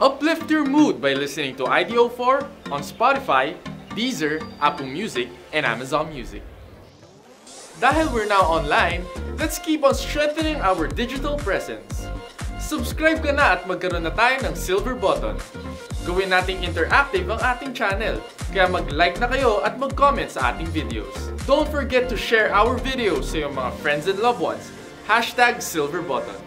Uplift your mood by listening to IDO4 on Spotify, Deezer, Apple Music, and Amazon Music. Dahil we're now online, let's keep on strengthening our digital presence. Subscribe ka na at magkaroon na tayo ng silver button. Gawin nating interactive ang ating channel, kaya mag-like na kayo at mag-comment sa ating videos. Don't forget to share our videos sa iyong mga friends and loved ones. Hashtag silver button.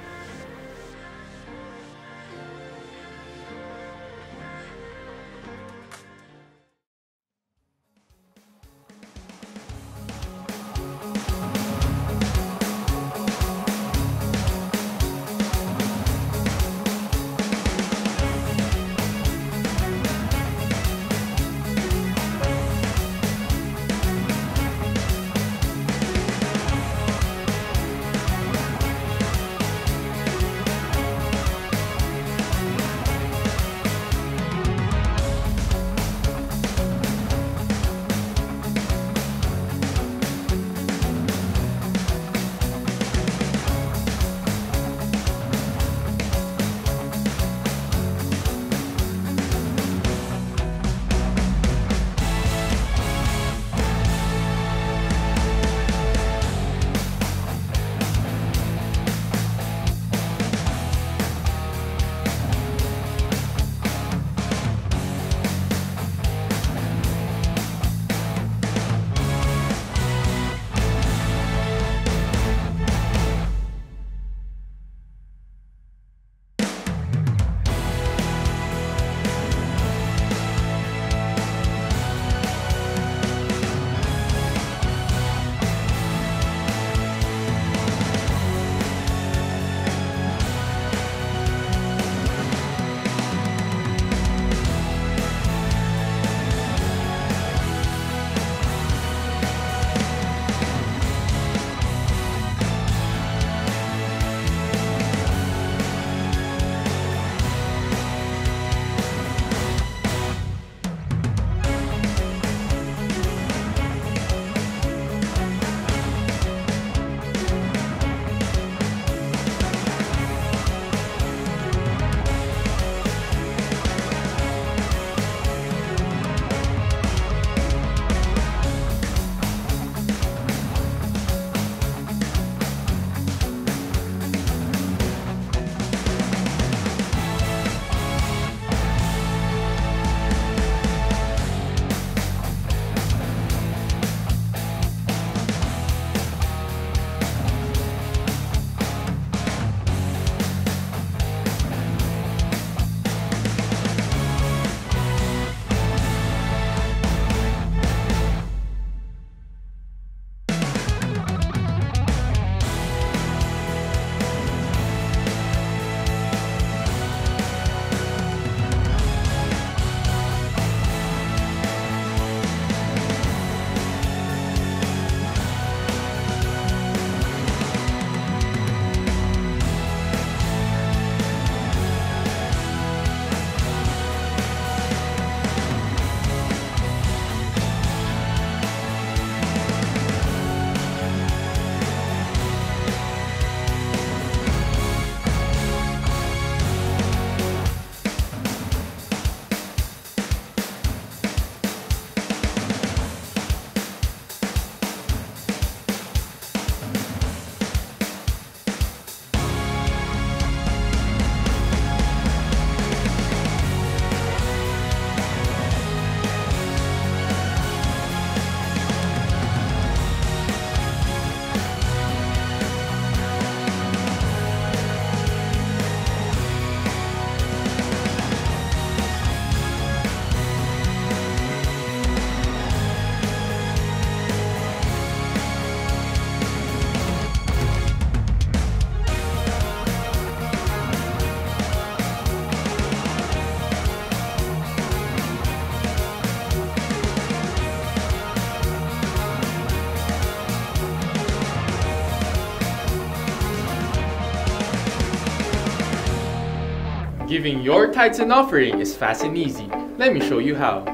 Giving your tithes and offering is fast and easy. Let me show you how.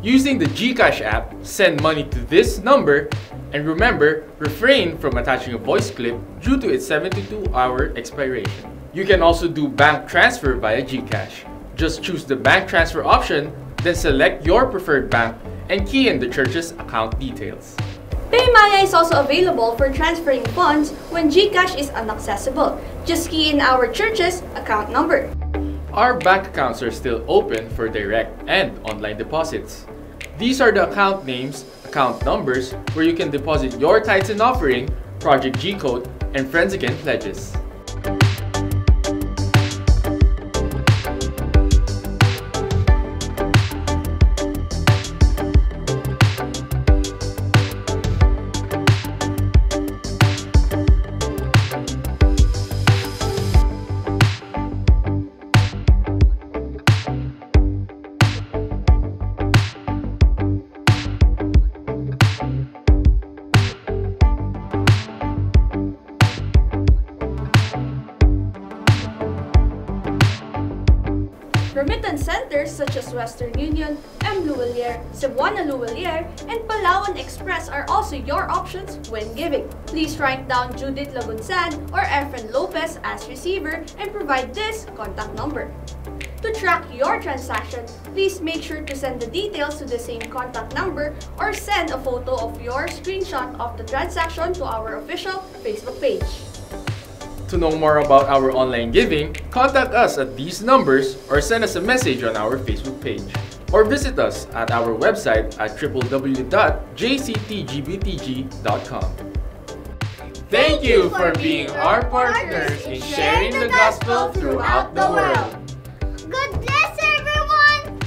Using the GCash app, send money to this number and remember, refrain from attaching a voice clip due to its 72-hour expiration. You can also do bank transfer via GCash. Just choose the bank transfer option, then select your preferred bank and key in the church's account details. PayMaya is also available for transferring funds when GCash is inaccessible. Just key in our church's account number. Our bank accounts are still open for direct and online deposits. These are the account names, account numbers, where you can deposit your tithes and offering, Project G Code, and Friends Again pledges. Express are also your options when giving. Please write down Judith Lagunsan or Efren Lopez as receiver and provide this contact number. To track your transaction, please make sure to send the details to the same contact number or send a photo of your screenshot of the transaction to our official Facebook page. To know more about our online giving, contact us at these numbers or send us a message on our Facebook page. Or visit us at our website at www.jctgbtg.com. Thank you for being our partners in sharing the gospel throughout the world. Bless everyone!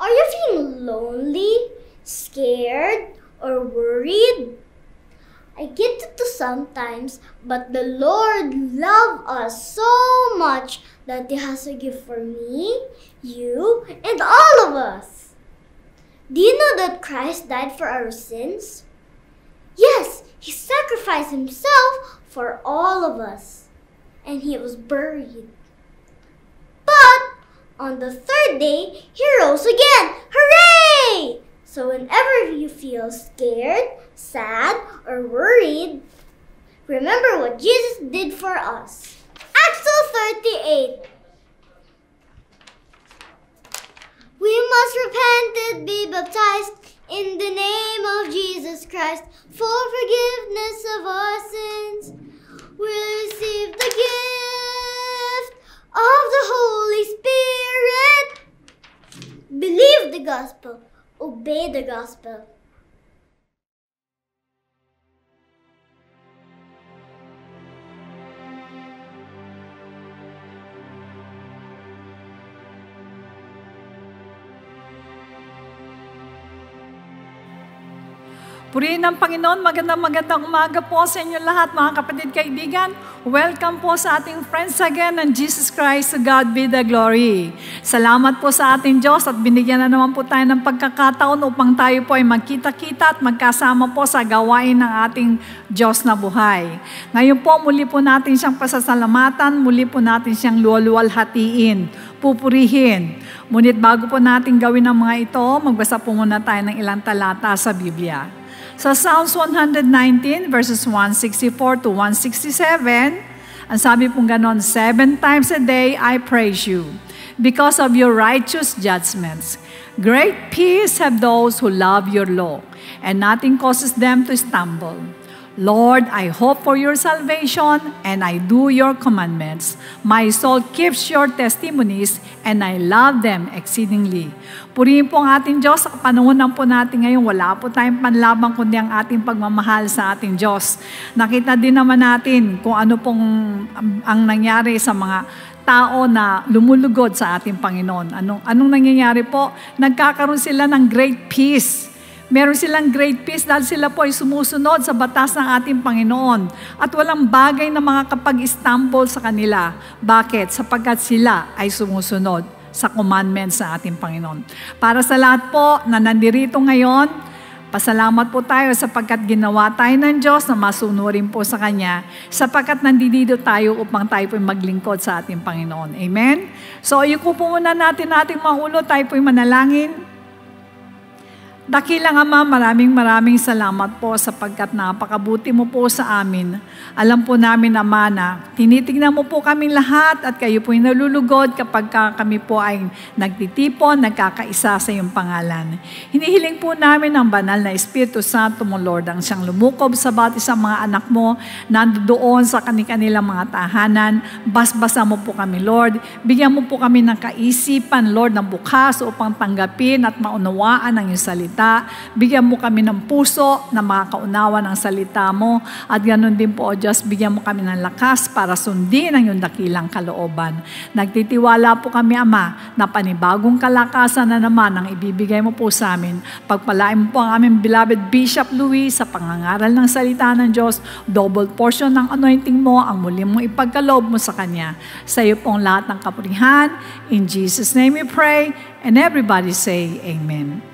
Are you feeling lonely, scared, or worried? I get it too sometimes, but the Lord loves us so much that He has a gift for me, you, and all of us. Do you know that Christ died for our sins? Yes, He sacrificed Himself for all of us, and He was buried. But on the third day, He rose again. Hooray! So whenever you feel scared, sad, or worried, remember what Jesus did for us. Acts 38. We must repent and be baptized in the name of Jesus Christ for forgiveness of our sins. We'll receive the gift of the Holy Spirit. Believe the gospel, obey the gospel. Purihin ng Panginoon, magandang magandang umaga po sa inyo lahat mga kapatid kaibigan. Welcome po sa ating friends again and Jesus Christ, God be the glory. Salamat po sa ating Diyos at binigyan na naman po tayo ng pagkakataon upang tayo po ay magkita-kita at magkasama po sa gawain ng ating Diyos na buhay. Ngayon po, muli po natin siyang pasasalamatan, muli po natin siyang luwalhatiin, pupurihin. Ngunit bago po natin gawin ang mga ito, magbasa po muna tayo ng ilang talata sa Biblia. Sa Psalms 119 verses 164 to 167, ang sabi pong ganon, Seven times a day I praise you because of your righteous judgments. Great peace have those who love your law, and nothing causes them to stumble. Lord, I hope for your salvation and I do your commandments. My soul keeps your testimonies and I love them exceedingly. Purihin po ang ating Diyos sa panahon po natin ngayon. Wala po tayong panlabang kundi ang ating pagmamahal sa ating Diyos. Nakita din naman natin kung ano pong um, ang nangyari sa mga tao na lumulugod sa ating Panginoon. Anong, anong nangyayari po? Nagkakaroon sila ng great peace Meron silang great peace dahil sila po ay sumusunod sa batas ng ating Panginoon. At walang bagay na mga kapag-stumble sa kanila. Bakit? Sapagkat sila ay sumusunod sa commandments sa ating Panginoon. Para sa lahat po na nandirito ngayon, pasalamat po tayo sapagkat ginawa tayo ng Diyos na masunurin po sa Kanya, sapagkat nandito tayo upang tayo po maglingkod sa ating Panginoon. Amen? So, yuko po muna natin ating mga ulo, tayo po manalangin. Dakilang Ama, maraming maraming salamat po sapagkat napakabuti mo po sa amin. Alam po namin, Ama, na tinitignan mo po kami lahat at kayo po nalulugod kapag kami po ay nagtitipon, nagkakaisa sa iyong pangalan. Hinihiling po namin ang banal na Espiritu Santo mo, Lord, ang siyang lumukob sa bati sa mga anak mo, nandoon sa kanilang mga tahanan. Basbasa mo po kami, Lord. Bigyan mo po kami ng kaisipan, Lord, ng bukas upang tanggapin at maunawaan ang iyong salita salita. Bigyan mo kami ng puso na makakaunawa ng salita mo. At ganoon din po, O Diyos, bigyan mo kami ng lakas para sundin ang iyong dakilang kalooban. Nagtitiwala po kami, Ama, na panibagong kalakasan na naman ang ibibigay mo po sa amin. Pagpalain mo po ang aming beloved Bishop Louis sa pangangaral ng salita ng Diyos, double portion ng anointing mo, ang muli mong ipagkaloob mo sa Kanya. Sa iyo pong lahat ng kapurihan. In Jesus' name we pray. And everybody say, Amen.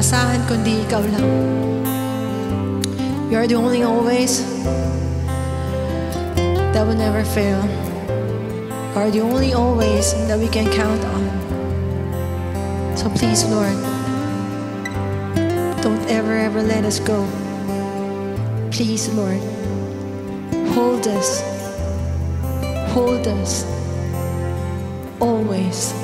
Ibang kundi ikaw lang. You are the only always that will never fail. You are the only always that we can count on. So please, Lord, don't ever, ever let us go. Please, Lord, hold us. Hold us. Always.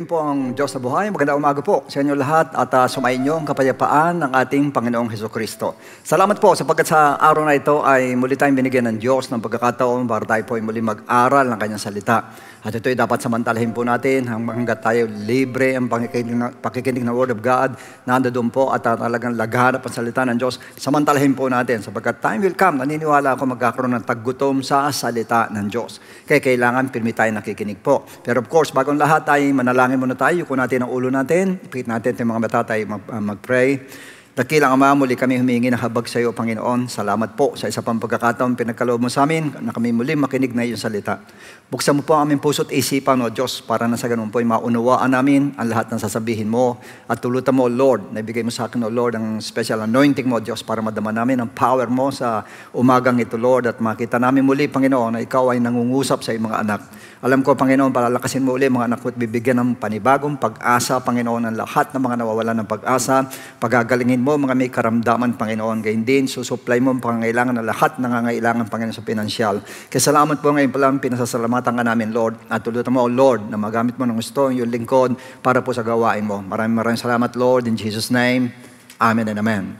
Purihin po ang Diyos na buhay. Magandang umaga po sa inyo lahat at uh, sumayin niyo ang kapayapaan ng ating Panginoong Heso Kristo. Salamat po sapagkat sa araw na ito ay muli tayong binigyan ng Diyos ng pagkakataon para tayo po ay muli mag-aral ng kanyang salita. At ito ay dapat samantalahin po natin hanggang tayo libre ang pakikinig, na, pakikinig ng Word of God. Nandoon po at uh, talagang laganap ang salita ng Diyos. Samantalahin po natin sapagkat time will come. Naniniwala ako magkakaroon ng taggutom sa salita ng Diyos. Kaya kailangan pirmi tayo nakikinig po. Pero of course, bagong lahat ay manalangin muna tayo. Yuko natin ang ulo natin. Ipikit natin yung mga mata tayo mag, uh, mag-pray. Dakilang Ama, muli kami humingi ng habag sa iyo, Panginoon. Salamat po sa isa pang pagkakataon pinagkaloob mo sa amin na kami muli makinig na iyong salita. Buksan mo po ang aming puso't isipan, O Diyos, para na sa ganun po ay maunawaan namin ang lahat ng sasabihin mo. At tulutan mo, Lord, na ibigay mo sa akin, O Lord, ang special anointing mo, Diyos, para madama namin ang power mo sa umagang ito, Lord, at makita namin muli, Panginoon, na ikaw ay nangungusap sa iyong mga anak. Alam ko, Panginoon, palalakasin mo uli mga anak ko at bibigyan ng panibagong pag-asa, Panginoon, ang lahat ng mga nawawalan ng pag-asa. Pagagalingin mo mga may karamdaman, Panginoon. Gayun din, susupply mo ang pangangailangan ng lahat ng nangangailangan, Panginoon, sa pinansyal. Kaya salamat po ngayon pala, pinasasalamatan ka namin, Lord. At tulutan mo, Lord, na magamit mo ng gusto yung lingkod para po sa gawain mo. Maraming maraming salamat, Lord. In Jesus' name, Amen and Amen.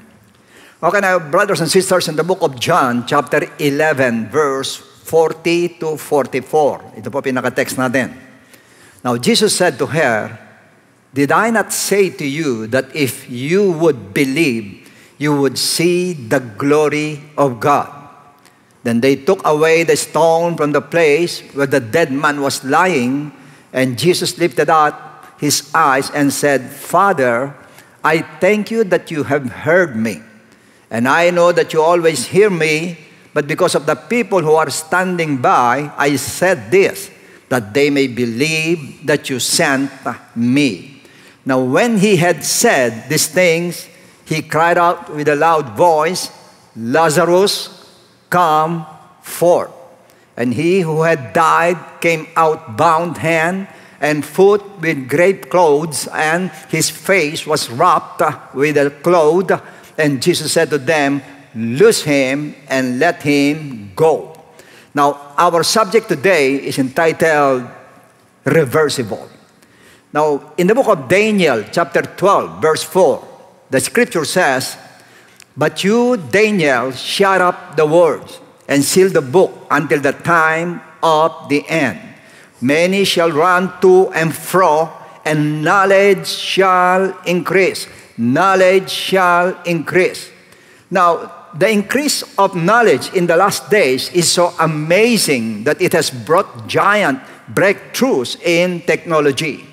Okay now, brothers and sisters, in the book of John, chapter 11, verse 40 to 44. Ito po pinaka-text natin. Now, Jesus said to her, Did I not say to you that if you would believe, you would see the glory of God? Then they took away the stone from the place where the dead man was lying, and Jesus lifted up his eyes and said, Father, I thank you that you have heard me. And I know that you always hear me, but because of the people who are standing by, I said this, that they may believe that you sent me. Now, when he had said these things, he cried out with a loud voice, Lazarus, come forth. And he who had died came out bound hand and foot with grave clothes, and his face was wrapped with a cloth. And Jesus said to them, Loose him and let him go. Now, our subject today is entitled Reversible. Now, in the book of Daniel, chapter 12, verse 4, the scripture says, But you, Daniel, shut up the words and seal the book until the time of the end. Many shall run to and fro, and knowledge shall increase. Knowledge shall increase. Now, the increase of knowledge in the last days is so amazing that it has brought giant breakthroughs in technology.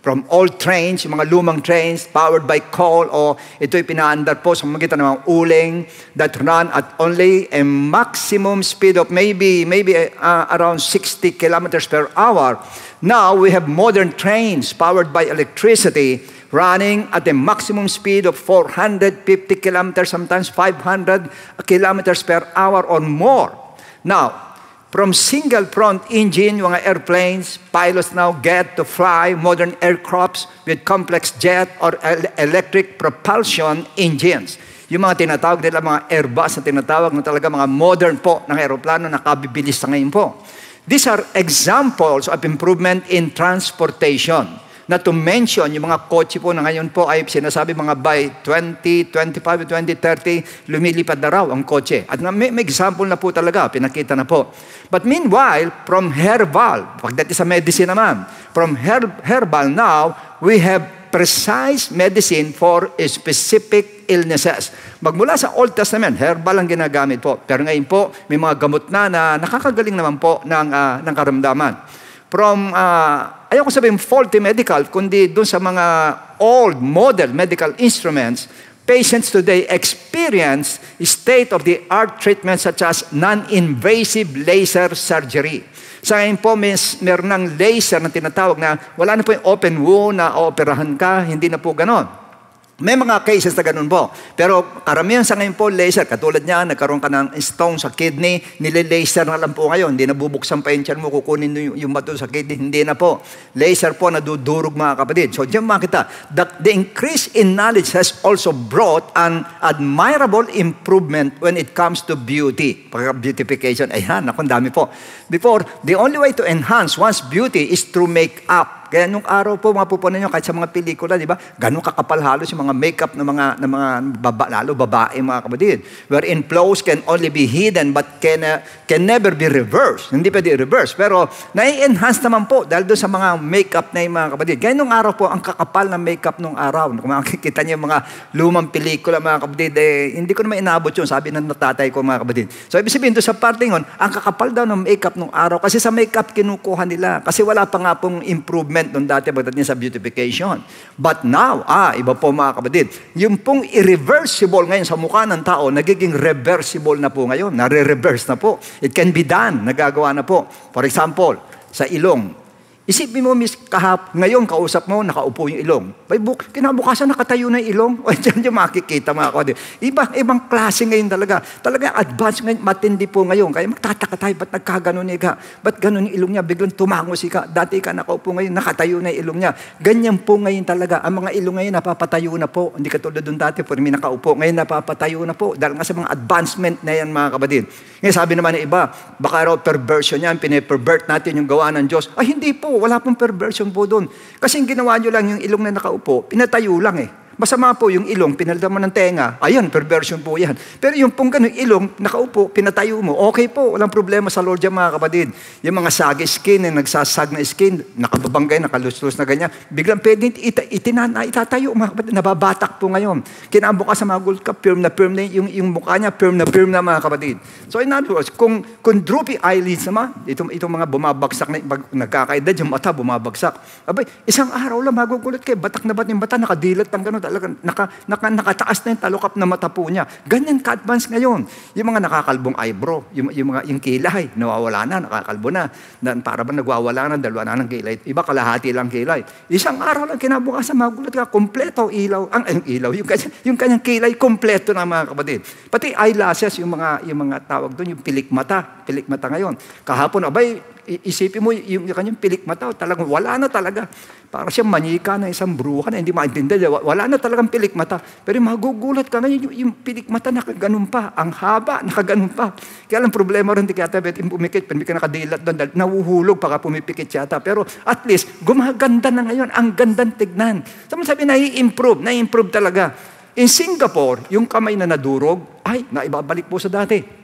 From old trains, mga lumang trains powered by coal o ito'y pinaandar po sa magitan ng mga uling that run at only a maximum speed of maybe maybe uh, around 60 kilometers per hour. Now we have modern trains powered by electricity running at a maximum speed of 450 kilometers, sometimes 500 kilometers per hour or more. Now, From single front engine, mga airplanes, pilots now get to fly modern aircrafts with complex jet or el- electric propulsion engines. Yung mga tinatawag nila mga Airbus na tinatawag na talaga mga modern po ng aeroplano na kabibilis sa ngayon po. These are examples of improvement in transportation. Na to mention, yung mga kotse po na ngayon po ay sinasabi mga by 2025, 2030, lumilipad na raw ang kotse. At may, may example na po talaga, pinakita na po. But meanwhile, from herbal, pagdating sa medicine naman, from her- herbal now, we have precise medicine for specific illnesses. Magmula sa Old Testament, herbal ang ginagamit po. Pero ngayon po, may mga gamot na na nakakagaling naman po ng, ah, ng karamdaman. From, uh, ayaw ko sabihin faulty medical, kundi dun sa mga old model medical instruments, patients today experience state-of-the-art treatments such as non-invasive laser surgery. Sa ngayon po, may, meron ng laser na tinatawag na wala na po yung open wound na operahan ka, hindi na po ganon. May mga cases na ganun po. Pero karamihan sa ngayon po, laser. Katulad niya, nagkaroon ka ng stone sa kidney, nile-laser na lang po ngayon. Hindi na bubuksan pa yung tiyan mo, kukunin yung, yung bato sa kidney. Hindi na po. Laser po, nadudurog mga kapatid. So diyan makita, that the increase in knowledge has also brought an admirable improvement when it comes to beauty. Pagka beautification, ayan, ako, dami po. Before, the only way to enhance one's beauty is through makeup. Kaya nung araw po, mga pupunan nyo, kahit sa mga pelikula, di ba? Ganun kakapal halos yung mga makeup ng mga, ng mga baba, lalo babae, mga kapatid. Wherein flows can only be hidden but can, uh, can never be reversed. Hindi pwede i-reverse. Pero nai-enhance naman po dahil doon sa mga makeup na yung mga kapatid. Kaya nung araw po, ang kakapal ng makeup nung araw. Kung makikita niyo yung mga lumang pelikula, mga kapatid, eh, hindi ko naman inabot yun, sabi ng natatay ko, mga kapatid. So, ibig sabihin, doon sa parte ngon, ang kakapal daw ng makeup nung araw. Kasi sa makeup, kinukuha nila. Kasi wala pa nga pong improvement nung dati pagdating sa beautification. But now, ah, iba po mga kapatid, yung pong irreversible ngayon sa mukha ng tao, nagiging reversible na po ngayon. Nare-reverse na po. It can be done. Nagagawa na po. For example, sa ilong, Isipin mo, miss, kahap, ngayon kausap mo, nakaupo yung ilong. Bay, buk, kinabukasan nakatayo na yung ilong. O dyan yung makikita mga kapatid. Iba, ibang klase ngayon talaga. Talaga advance ngayon, matindi po ngayon. Kaya magtataka tayo, ba't nagkaganon niya ka? Ba't ganon yung ilong niya? Biglang tumango si ka. Dati ka nakaupo ngayon, nakatayo na yung ilong niya. Ganyan po ngayon talaga. Ang mga ilong ngayon napapatayo na po. Hindi katulad doon dati, puro may nakaupo. Ngayon napapatayo na po. Dahil nga sa mga advancement na yan mga kapatid. Ngayon sabi naman ng iba, baka raw perversion yan, pinipervert natin yung gawa ng Diyos. Ay hindi po, wala pong perversion po doon. Kasi yung ginawa nyo lang yung ilong na nakaupo, pinatayo lang eh. Masama po yung ilong, pinalitan mo ng tenga, ayan, perversion po yan. Pero yung pong ganun, ilong, nakaupo, pinatayo mo, okay po, walang problema sa Lord yan mga kapatid. Yung mga sagi skin, yung nagsasag na skin, nakababanggay, nakaluslus na ganyan, biglang pwede ita, itinana, itatayo mga kapatid, nababatak po ngayon. Kinabukas sa mga gold cup, firm na firm na yung, yung mukha niya, firm na firm na mga kapatid. So in other words, kung, kung droopy eyelids naman, itong, itong mga bumabagsak na, pag nagkakaedad, yung mata bumabagsak. Abay, isang araw lang magugulat kayo, batak na bat yung bata, nakadilat ng gano'n, talagang naka, naka, nakataas na yung talukap na mata po niya. Ganyan ka-advance ngayon. Yung mga nakakalbong eyebrow, yung, yung mga yung kilay, nawawala na, nakakalbo na. na para ba nagwawala na, dalawa na ng kilay. Iba kalahati lang kilay. Isang araw lang kinabukasan, magulat ka, kompleto ilaw. Ang, ang ilaw, yung, kanya, yung kanyang kilay, kompleto na mga kapatid. Pati eyelashes, yung mga, yung mga tawag doon, yung pilik mata, pilik mata ngayon. Kahapon, abay, isipin mo yung, kanyang pilik mata, talagang wala na talaga. Para siyang manyika na isang bruha na hindi maintindihan. Wala na talagang pilik mata. Pero magugulat ka ngayon, yung, yung pilik mata nakaganon pa. Ang haba, nakaganon pa. Kaya lang problema rin, kaya tayo, pumikit, ka nakadilat doon, dahil nahuhulog pagka pumipikit yata. Pero at least, gumaganda na ngayon. Ang gandang tignan. Sabi sabi, nai-improve, nai-improve talaga. In Singapore, yung kamay na nadurog, ay, naibabalik po sa dati.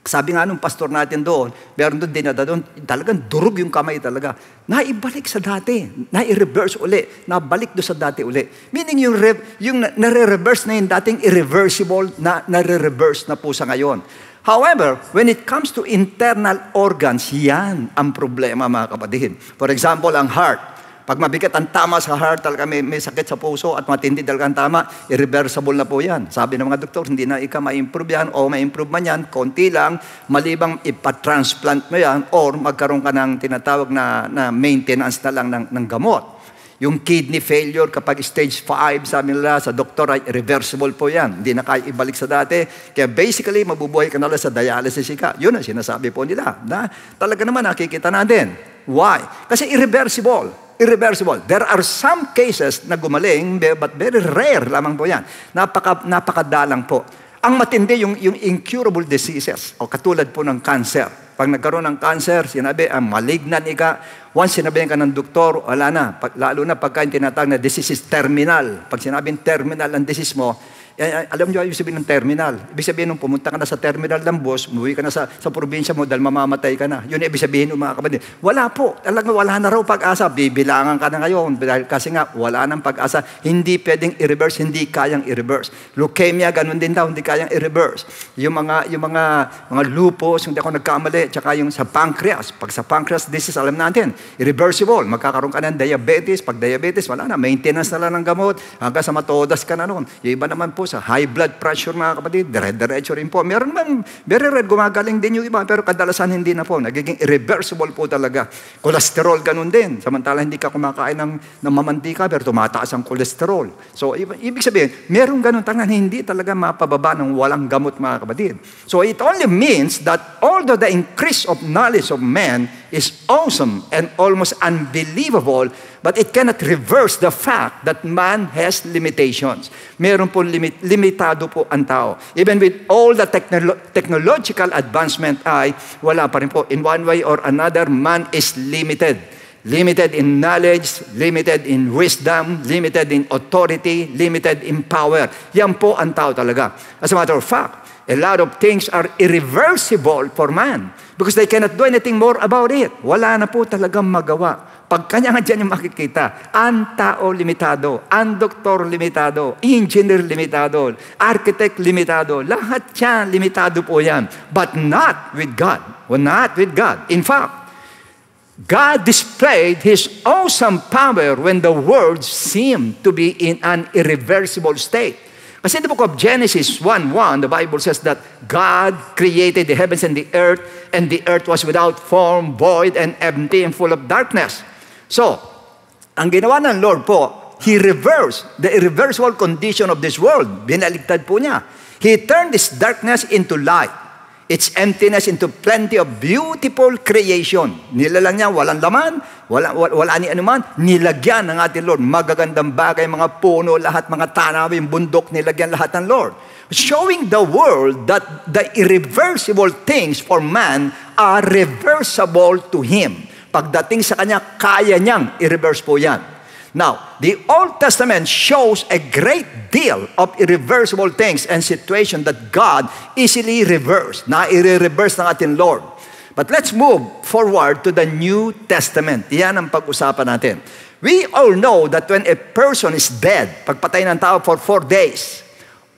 Sabi nga nung pastor natin doon, meron doon dinada doon, talagang durog yung kamay talaga. Naibalik sa dati, nai-reverse uli, nabalik doon sa dati uli. Meaning yung, re- yung nare-reverse na yung dating irreversible, na nare-reverse na po sa ngayon. However, when it comes to internal organs, yan ang problema mga kapatid. For example, ang heart. Pag mabigat ang tama sa heart, talaga may, may sakit sa puso at matindi talaga ang tama, irreversible na po yan. Sabi ng mga doktor, hindi na ika ma-improve yan o ma-improve man yan, konti lang, malibang ipatransplant mo yan or magkaroon ka ng tinatawag na, na maintenance na lang ng, ng gamot. Yung kidney failure kapag stage 5, sabi nila sa doktor ay reversible po yan. Hindi na kaya ibalik sa dati. Kaya basically, mabubuhay ka na lang sa dialysis ka. Yun ang sinasabi po nila. Na, talaga naman nakikita natin. Why? Kasi irreversible. Irreversible. There are some cases na gumaling, but very rare lamang po yan. Napaka, napakadalang po. Ang matindi yung, yung incurable diseases, o katulad po ng cancer. Pag nagkaroon ng cancer, sinabi, ang malignant ika, once sinabi ka ng doktor, wala na. Pag, lalo na pagka yung tinatawag na disease is terminal. Pag sinabing terminal ang disease mo, alam niyo, ibig sabihin ng terminal. Ibig sabihin nung pumunta ka na sa terminal ng boss, umuwi ka na sa, sa probinsya mo dahil mamamatay ka na. Yun ibig sabihin ng mga kapatid. Wala po. Talagang wala na raw pag-asa. Bibilangan ka na ngayon. Dahil kasi nga, wala nang pag-asa. Hindi pwedeng i-reverse, hindi kayang i-reverse. Leukemia, ganun din daw, hindi kayang i-reverse. Yung mga, yung mga, mga lupus, hindi ako nagkamali, tsaka yung sa pancreas. Pag sa pancreas disease, alam natin, irreversible. Magkakaroon ka ng diabetes. Pag diabetes, wala na. Maintenance na lang ng gamot. Hanggang sa matodas ka na noon. Yung iba naman po sa high blood pressure mga kapatid, dire-diretso rin po. Meron naman, very rare, gumagaling din yung iba, pero kadalasan hindi na po. Nagiging irreversible po talaga. Cholesterol, ganun din. Samantala, hindi ka kumakain ng, ng mamantika, pero tumataas ang cholesterol. So, ibig sabihin, meron ganun tangan, hindi talaga mapababa ng walang gamot mga kapatid. So, it only means that although the increase of knowledge of man is awesome and almost unbelievable, but it cannot reverse the fact that man has limitations. Meron po limit, limitado po ang tao. Even with all the technolo- technological advancement ay wala pa rin po. In one way or another, man is limited. Limited in knowledge, limited in wisdom, limited in authority, limited in power. Yan po ang tao talaga. As a matter of fact, a lot of things are irreversible for man because they cannot do anything more about it. Wala na po talagang magawa. Pag kanya nga dyan yung makikita, ang tao limitado, ang doktor limitado, engineer limitado, architect limitado, lahat yan limitado po yan. But not with God. Well, not with God. In fact, God displayed His awesome power when the world seemed to be in an irreversible state. Kasi in the book of Genesis 1.1, the Bible says that God created the heavens and the earth, and the earth was without form, void, and empty, and full of darkness. So, ang ginawa ng Lord po, He reversed the irreversible condition of this world. Binaligtad po niya. He turned this darkness into light. Its emptiness into plenty of beautiful creation. Nilalang niya, walang laman, wala, wala, wala ni anuman, nilagyan ng ating Lord. Magagandang bagay, mga puno, lahat, mga tanawin, bundok, nilagyan lahat ng Lord. Showing the world that the irreversible things for man are reversible to Him. Pagdating sa Kanya, kaya niyang i-reverse po yan. Now, the Old Testament shows a great deal of irreversible things and situations that God easily reversed, na i-reverse ng ating Lord. But let's move forward to the New Testament. Yan ang pag-usapan natin. We all know that when a person is dead, pagpatay ng tao for four days,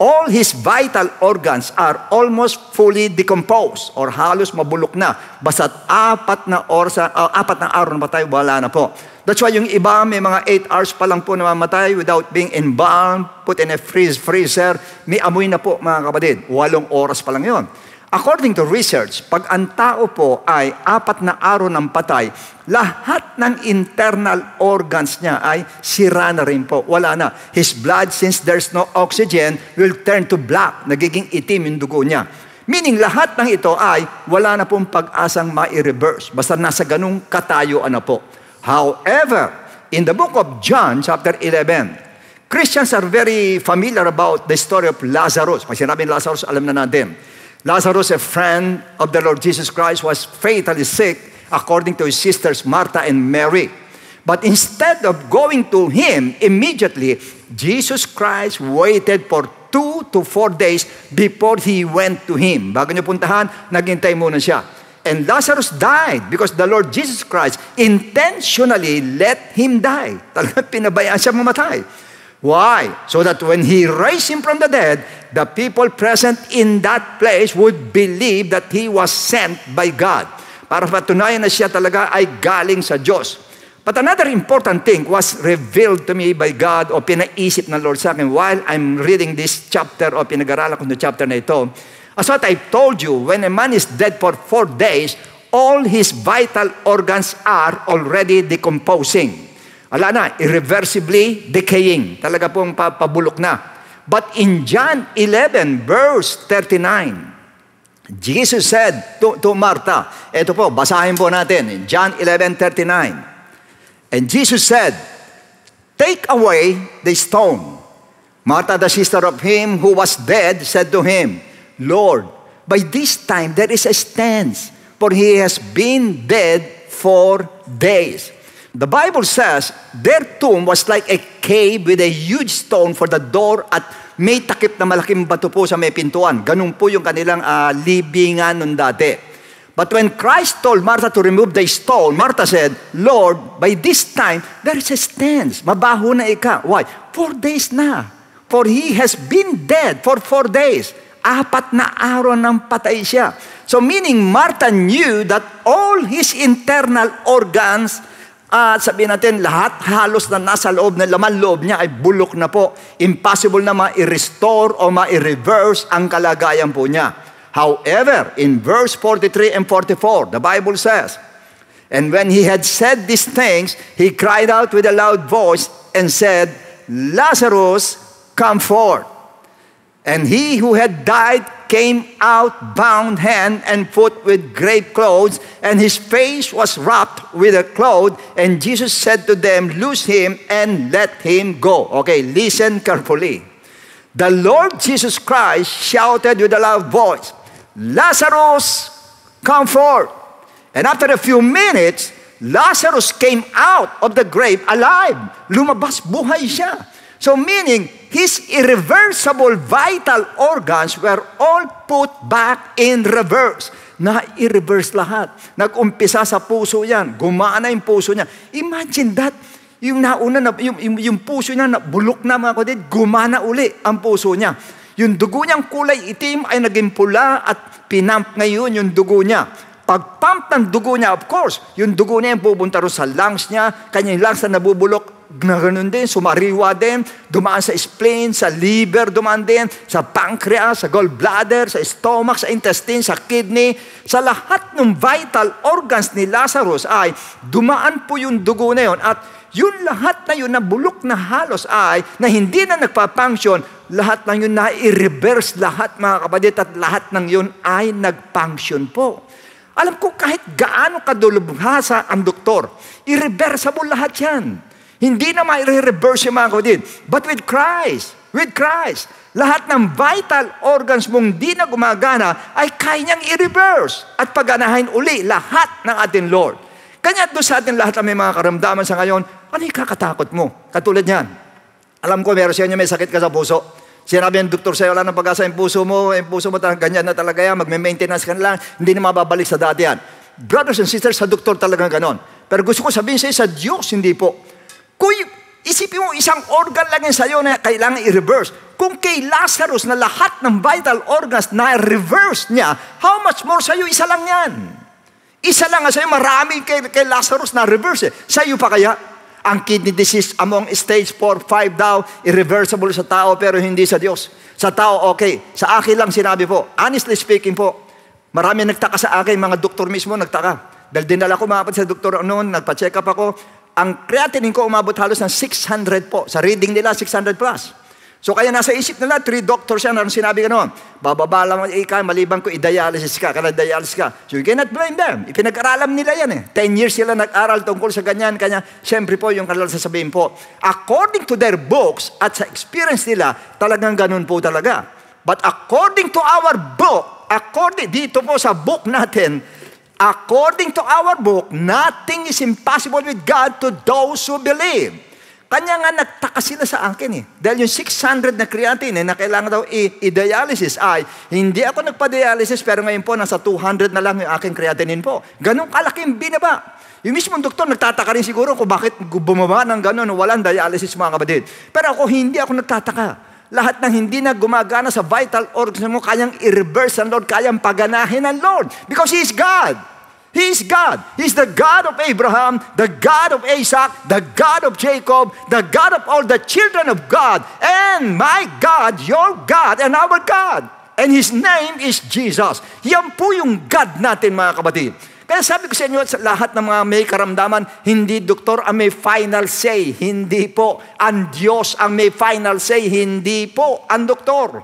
all his vital organs are almost fully decomposed or halos mabulok na. Basta't apat na oras, uh, apat na araw na patay, wala na po. That's why yung iba may mga 8 hours pa lang po namamatay without being embalmed, put in a freeze freezer. May amoy na po mga kapatid. Walong oras pa lang yon. According to research, pag ang tao po ay apat na araw ng patay, lahat ng internal organs niya ay sira na rin po. Wala na. His blood, since there's no oxygen, will turn to black. Nagiging itim yung dugo niya. Meaning lahat ng ito ay wala na pong pag-asang ma-reverse. Basta nasa ganung katayuan na po. However, in the book of John, chapter 11, Christians are very familiar about the story of Lazarus. Pag sinabing Lazarus, alam na natin. Lazarus, a friend of the Lord Jesus Christ, was fatally sick according to his sisters Martha and Mary. But instead of going to him immediately, Jesus Christ waited for two to four days before he went to him. Bago niya puntahan, naghintay muna siya. And Lazarus died because the Lord Jesus Christ intentionally let him die. Talagang pinabayaan siya mamatay. Why? So that when he raised him from the dead, the people present in that place would believe that he was sent by God. Para patunayan na siya talaga ay galing sa Diyos. But another important thing was revealed to me by God o pinaisip ng Lord sa akin while I'm reading this chapter o pinag-aralan ko ng chapter na ito. As what I told you, when a man is dead for four days, all his vital organs are already decomposing. Ala na, irreversibly decaying. Talaga pong pabulok na. But in John 11, verse 39, Jesus said to, to Martha, ito po, basahin po natin, in John 11.39. And Jesus said, Take away the stone. Martha, the sister of him who was dead, said to him, Lord, by this time there is a stance, for he has been dead for days. The Bible says their tomb was like a cave with a huge stone for the door at may takip na malaking bato po sa may pintuan. Ganun po yung kanilang uh, libingan nun dati. But when Christ told Martha to remove the stone, Martha said, Lord, by this time, there is a stance. Mabaho na ika. Why? Four days na. For he has been dead for four days. Apat na araw nang patay siya. So meaning Martha knew that all his internal organs at sabihin natin, lahat halos na nasa loob ng laman loob niya ay bulok na po. Impossible na ma-restore o ma-reverse ang kalagayan po niya. However, in verse 43 and 44, the Bible says, And when he had said these things, he cried out with a loud voice and said, Lazarus, come forth. And he who had died came out bound hand and foot with grave clothes, and his face was wrapped with a cloth. And Jesus said to them, Loose him and let him go. Okay, listen carefully. The Lord Jesus Christ shouted with a loud voice, Lazarus, come forth. And after a few minutes, Lazarus came out of the grave alive. Lumabas buhay siya. So meaning, his irreversible vital organs were all put back in reverse. Na i-reverse lahat. Nag-umpisa sa puso yan. Gumana yung puso niya. Imagine that. Yung nauna, na, yung, yung, yung puso niya, na, bulok na mga kapatid, gumana uli ang puso niya. Yung dugo niyang kulay itim ay naging pula at pinamp ngayon yung dugo niya. Pag-pump ng dugo niya, of course, yung dugo niya yung pupunta rin sa lungs niya, kanyang lungs na nabubulok, na ganun din, sumariwa din, dumaan sa spleen, sa liver, dumaan din, sa pancreas, sa gallbladder, sa stomach, sa intestine, sa kidney, sa lahat ng vital organs ni Lazarus ay dumaan po yung dugo na yun at yung lahat na yun na bulok na halos ay na hindi na nagpa-function, lahat ng yun na i-reverse lahat mga kapatid at lahat ng yun ay nag-function po. Alam ko kahit gaano kadulubhasa ang doktor, irreversible lahat yan. Hindi na ma-reverse yung mga kapatid. But with Christ, with Christ, lahat ng vital organs mong di na gumagana ay kaya niyang i-reverse at paganahin uli lahat ng ating Lord. Kanya doon sa ating lahat na may mga karamdaman sa ngayon, ano yung kakatakot mo? Katulad niyan. Alam ko, meron siya niya may sakit ka sa puso. Sinabi ng doktor sa'yo, wala nang pag-asa yung puso mo, yung puso mo talagang ganyan na talaga yan, magme-maintenance ka na lang, hindi na mababalik sa dati yan. Brothers and sisters, sa doktor talagang ganon. Pero gusto ko sabihin sa'yo, sa Diyos, hindi po. Kung isipin mo isang organ lang yan sa'yo na kailangan i-reverse. Kung kay Lazarus na lahat ng vital organs na reverse niya, how much more sa'yo? Isa lang yan. Isa lang sa'yo, marami kay, kay Lazarus na reverse eh. Sa'yo pa kaya? Ang kidney disease among stage 4, 5 daw, irreversible sa tao pero hindi sa Diyos. Sa tao, okay. Sa akin lang sinabi po. Honestly speaking po, marami nagtaka sa akin, mga doktor mismo nagtaka. Dahil dinala ko mga sa doktor noon, nagpa-check up ako, ang creatinine ko umabot halos ng 600 po. Sa reading nila, 600 plus. So kaya nasa isip nila, three doctors yan, ano sinabi gano'n? Bababa lang ika, maliban ko i-dialysis ka, kana dialysis ka. So you cannot blame them. Ipinag-aralan nila yan eh. Ten years sila nag-aral tungkol sa ganyan, kanya, siyempre po yung kanilang sasabihin po. According to their books at sa experience nila, talagang ganun po talaga. But according to our book, according dito po sa book natin, According to our book, nothing is impossible with God to those who believe. Kanya nga nagtaka sila sa akin eh. Dahil yung 600 na creatinine na kailangan daw i-dialysis ay, hindi ako nagpa-dialysis pero ngayon po nasa 200 na lang yung aking creatinine po. Ganong kalaking binaba. Yung mismong doktor nagtataka rin siguro kung bakit bumaba ng ganon, walang dialysis mga kapatid. Pero ako hindi ako nagtataka lahat ng hindi na gumagana sa vital organs mo, kayang i-reverse ng Lord, kayang paganahin ng Lord. Because He is God. He is God. He's the God of Abraham, the God of Isaac, the God of Jacob, the God of all the children of God, and my God, your God, and our God. And His name is Jesus. Yan po yung God natin mga kapatid. Kaya sabi ko sa inyo, lahat ng mga may karamdaman, hindi doktor ang may final say. Hindi po. Ang Diyos ang may final say. Hindi po ang doktor.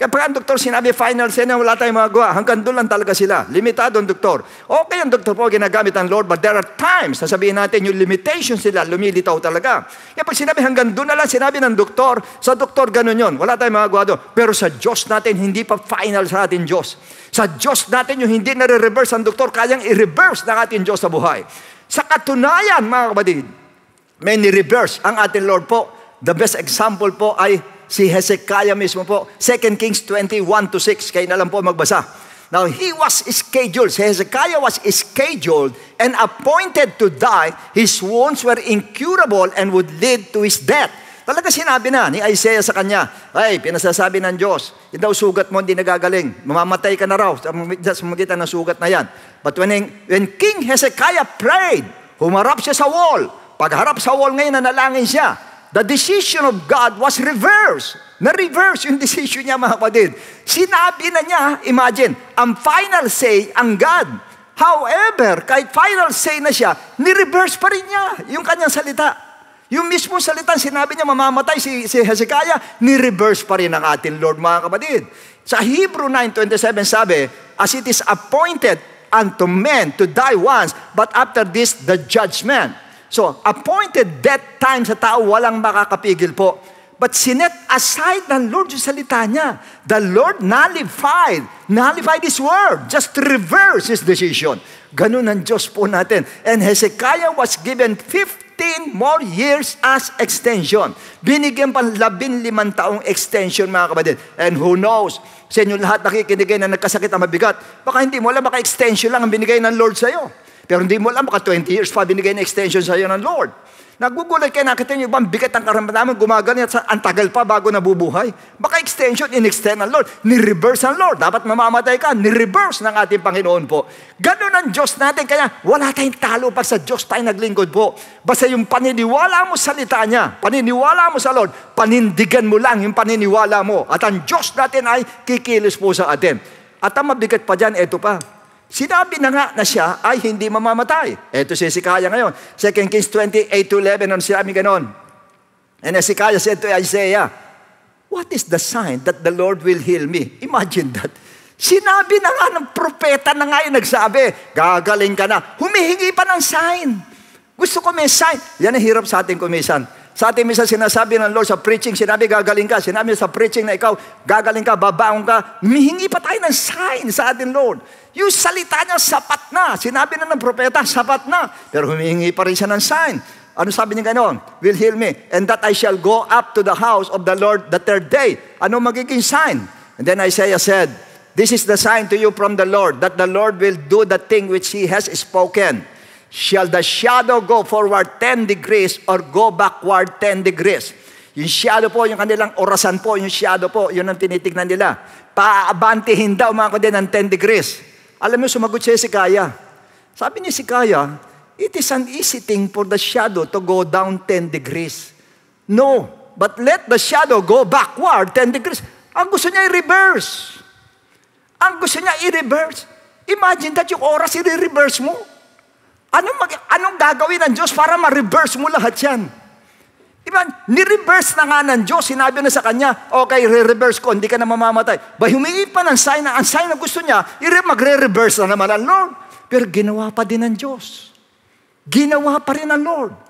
Kapag ang doktor sinabi final say na wala tayong magawa, hanggang doon lang talaga sila. Limitado ang doktor. Okay ang doktor po ginagamit ang Lord, but there are times, sasabihin natin, yung limitations sila, lumilitaw talaga. Kaya pag sinabi hanggang doon na lang, sinabi ng doktor, sa doktor ganun yon, wala tayong magawa doon. Pero sa Diyos natin, hindi pa final sa ating Diyos. Sa Diyos natin, yung hindi nare-reverse ang doktor, kayang i-reverse ng ating Diyos sa buhay. Sa katunayan, mga kapatid, may ni-reverse ang ating Lord po. The best example po ay si Hezekiah mismo po. 2 Kings 21 to 6. Kayo na lang po magbasa. Now, he was scheduled, si Hezekiah was scheduled and appointed to die. His wounds were incurable and would lead to his death. Talaga sinabi na ni Isaiah sa kanya, ay, pinasasabi ng Diyos, yung daw sugat mo hindi nagagaling, mamamatay ka na raw sa magitan ng sugat na yan. But when, when King Hezekiah prayed, humarap siya sa wall. Pagharap sa wall ngayon, nanalangin siya. The decision of God was reversed. Na-reverse yung decision niya mga kapatid. Sinabi na niya, imagine, ang final say, ang God. However, kahit final say na siya, ni-reverse pa rin niya yung kanyang salita. Yung mismo salita, sinabi niya mamamatay si, si Hezekiah, ni-reverse pa rin ang ating Lord mga kapatid. Sa Hebrew 9.27 sabi, As it is appointed unto men to die once, but after this, the judgment. So, appointed death time sa tao, walang makakapigil po. But sinet aside ng Lord yung salita niya. The Lord nullified, nullified His word just reverse His decision. Ganun ang Diyos po natin. And Hezekiah was given 15 more years as extension. Binigyan pa labing limang taong extension mga kapatid. And who knows, sa inyo lahat nakikinig na nagkasakit ang mabigat, baka hindi mo alam, baka extension lang ang binigay ng Lord sa iyo. Pero hindi mo alam, baka 20 years pa binigay na extension sa iyo ng Lord. Nagugulat kayo, nakita niyo ibang bigat ang karamdaman, gumagano at ang tagal pa bago nabubuhay. Baka extension, in-extend ng Lord. Ni-reverse ang Lord. Dapat mamamatay ka, ni-reverse ng ating Panginoon po. Ganon ang Diyos natin, kaya wala tayong talo pag sa Diyos tayo naglingkod po. Basta yung paniniwala mo sa salita niya, paniniwala mo sa Lord, panindigan mo lang yung paniniwala mo. At ang Diyos natin ay kikilos po sa atin. At ang mabigat pa dyan, ito pa, Sinabi na nga na siya ay hindi mamamatay. Ito si Hezekiah ngayon. 2 Kings 28 to 11, ano sinabi ganon? And Hezekiah said to Isaiah, What is the sign that the Lord will heal me? Imagine that. Sinabi na nga ng propeta na nga yung nagsabi, gagaling ka na. Humihingi pa ng sign. Gusto ko may sign. Yan ang hirap sa ating kumisan. Sa ating misa sinasabi ng Lord sa preaching, sinabi gagaling ka. Sinabi sa preaching na ikaw, gagaling ka, babaong ka. Humihingi pa tayo ng sign sa ating Lord. Yung salita niya, sapat na. Sinabi na ng propeta, sapat na. Pero humihingi pa rin siya ng sign. Ano sabi niya ganon? Will heal me. And that I shall go up to the house of the Lord the third day. Ano magiging sign? And then Isaiah said, This is the sign to you from the Lord, that the Lord will do the thing which He has spoken. Shall the shadow go forward 10 degrees or go backward 10 degrees? Yung shadow po, yung kanilang orasan po, yung shadow po, yun ang tinitignan nila. Paabantihin daw mga kundi ng 10 degrees. Alam mo, sumagot siya si Kaya. Sabi niya si Kaya, it is an easy thing for the shadow to go down 10 degrees. No, but let the shadow go backward 10 degrees. Ang gusto niya i-reverse. Ang gusto niya i-reverse. Imagine that yung oras i-reverse mo. Anong, mag- anong gagawin ng Diyos para ma-reverse mo lahat yan? Diba? Ni-reverse na nga ng Diyos. Sinabi na sa kanya, okay, re-reverse ko, hindi ka na mamamatay. Ba, humingi pa ng sign ang sign na gusto niya, magre-reverse na naman ang Lord. Pero ginawa pa din ng Diyos. Ginawa pa rin ng Lord.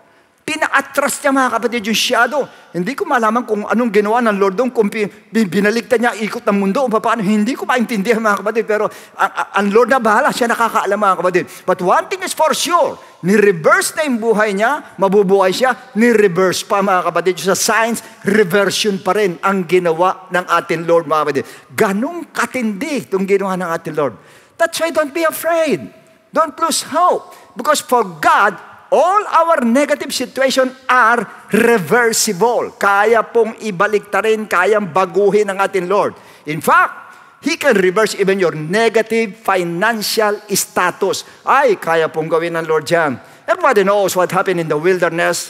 Pina-atras niya mga kapatid yung shadow. Hindi ko malaman kung anong ginawa ng Lord doon, kung binaligtad niya ikot ng mundo, o paano. Hindi ko maintindihan mga kapatid, pero ang, ang Lord na bahala, siya nakakaalam mga kapatid. But one thing is for sure, ni-reverse na yung buhay niya, mabubuhay siya, ni-reverse pa mga kapatid. Sa science, reversion pa rin ang ginawa ng ating Lord mga kapatid. Ganong katindi itong ginawa ng ating Lord. That's why don't be afraid. Don't lose hope. Because for God, all our negative situation are reversible. Kaya pong ibalik ta rin, kayang baguhin ng ating Lord. In fact, He can reverse even your negative financial status. Ay, kaya pong gawin ng Lord yan. Everybody knows what happened in the wilderness.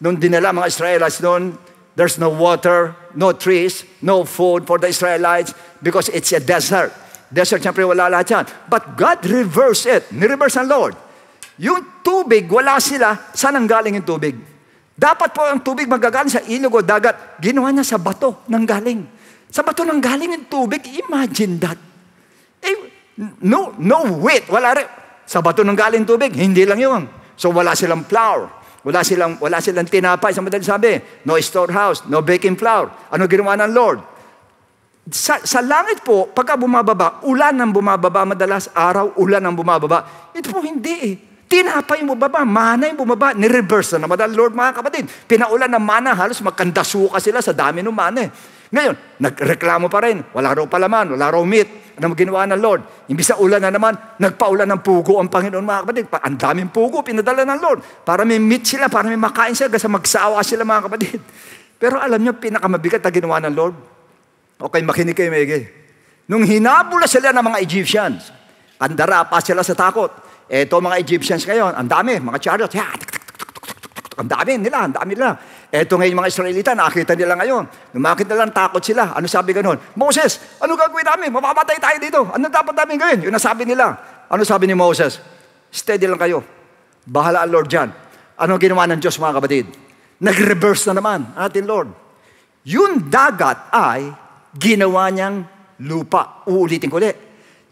Nung dinala mga Israelites noon, there's no water, no trees, no food for the Israelites because it's a desert. Desert, siyempre wala lahat yan. But God reversed it. Ni-reverse ng Lord. Yung tubig, wala sila. Saan ang galing yung tubig? Dapat po ang tubig magagaling sa ilog o dagat. Ginawa niya sa bato nang galing. Sa bato nang galing yung tubig. Imagine that. Eh, no, no wait. Wala rin. Sa bato nang galing tubig, hindi lang yun. So wala silang flour. Wala silang, wala silang tinapay. Sa madali sabi, no storehouse, no baking flour. Ano ginawa ng Lord? Sa, sa langit po, pagka bumababa, ulan ang bumababa madalas, araw, ulan ang bumababa. Ito po hindi eh. Tinapay yung bumaba, mana yung bumaba, ni-reverse na naman ang Lord mga kapatid. Pinaulan ng mana, halos magkandasuka sila sa dami ng mana eh. Ngayon, nagreklamo pa rin. Wala raw palaman, wala raw meat. Ano ginawa ng Lord? Imbis sa ulan na naman, nagpaulan ng pugo ang Panginoon mga kapatid. Ang daming pugo, pinadala ng Lord. Para may meat sila, para may makain sila, kasi magsawa sila mga kapatid. Pero alam niyo, pinakamabigat na ginawa ng Lord? Okay, makinig kayo, Mege. Nung hinabol na sila ng mga Egyptians, kandara pa sila sa takot. Eto mga Egyptians ngayon, ang dami, mga chariots, ya, ang dami nila, ang dami nila. Eto ngayon mga Israelita, nakita nila ngayon. Lumakit na lang, takot sila. Ano sabi ganun? Moses, ano gagawin namin? Mamamatay tayo dito. Ano dapat namin gawin? Yun ang sabi nila. Ano sabi ni Moses? Steady lang kayo. Bahala ang Lord dyan. Ano ginawa ng Diyos mga kapatid? Nag-reverse na naman ating Lord. Yung dagat ay ginawa niyang lupa. Uulitin ko ulit.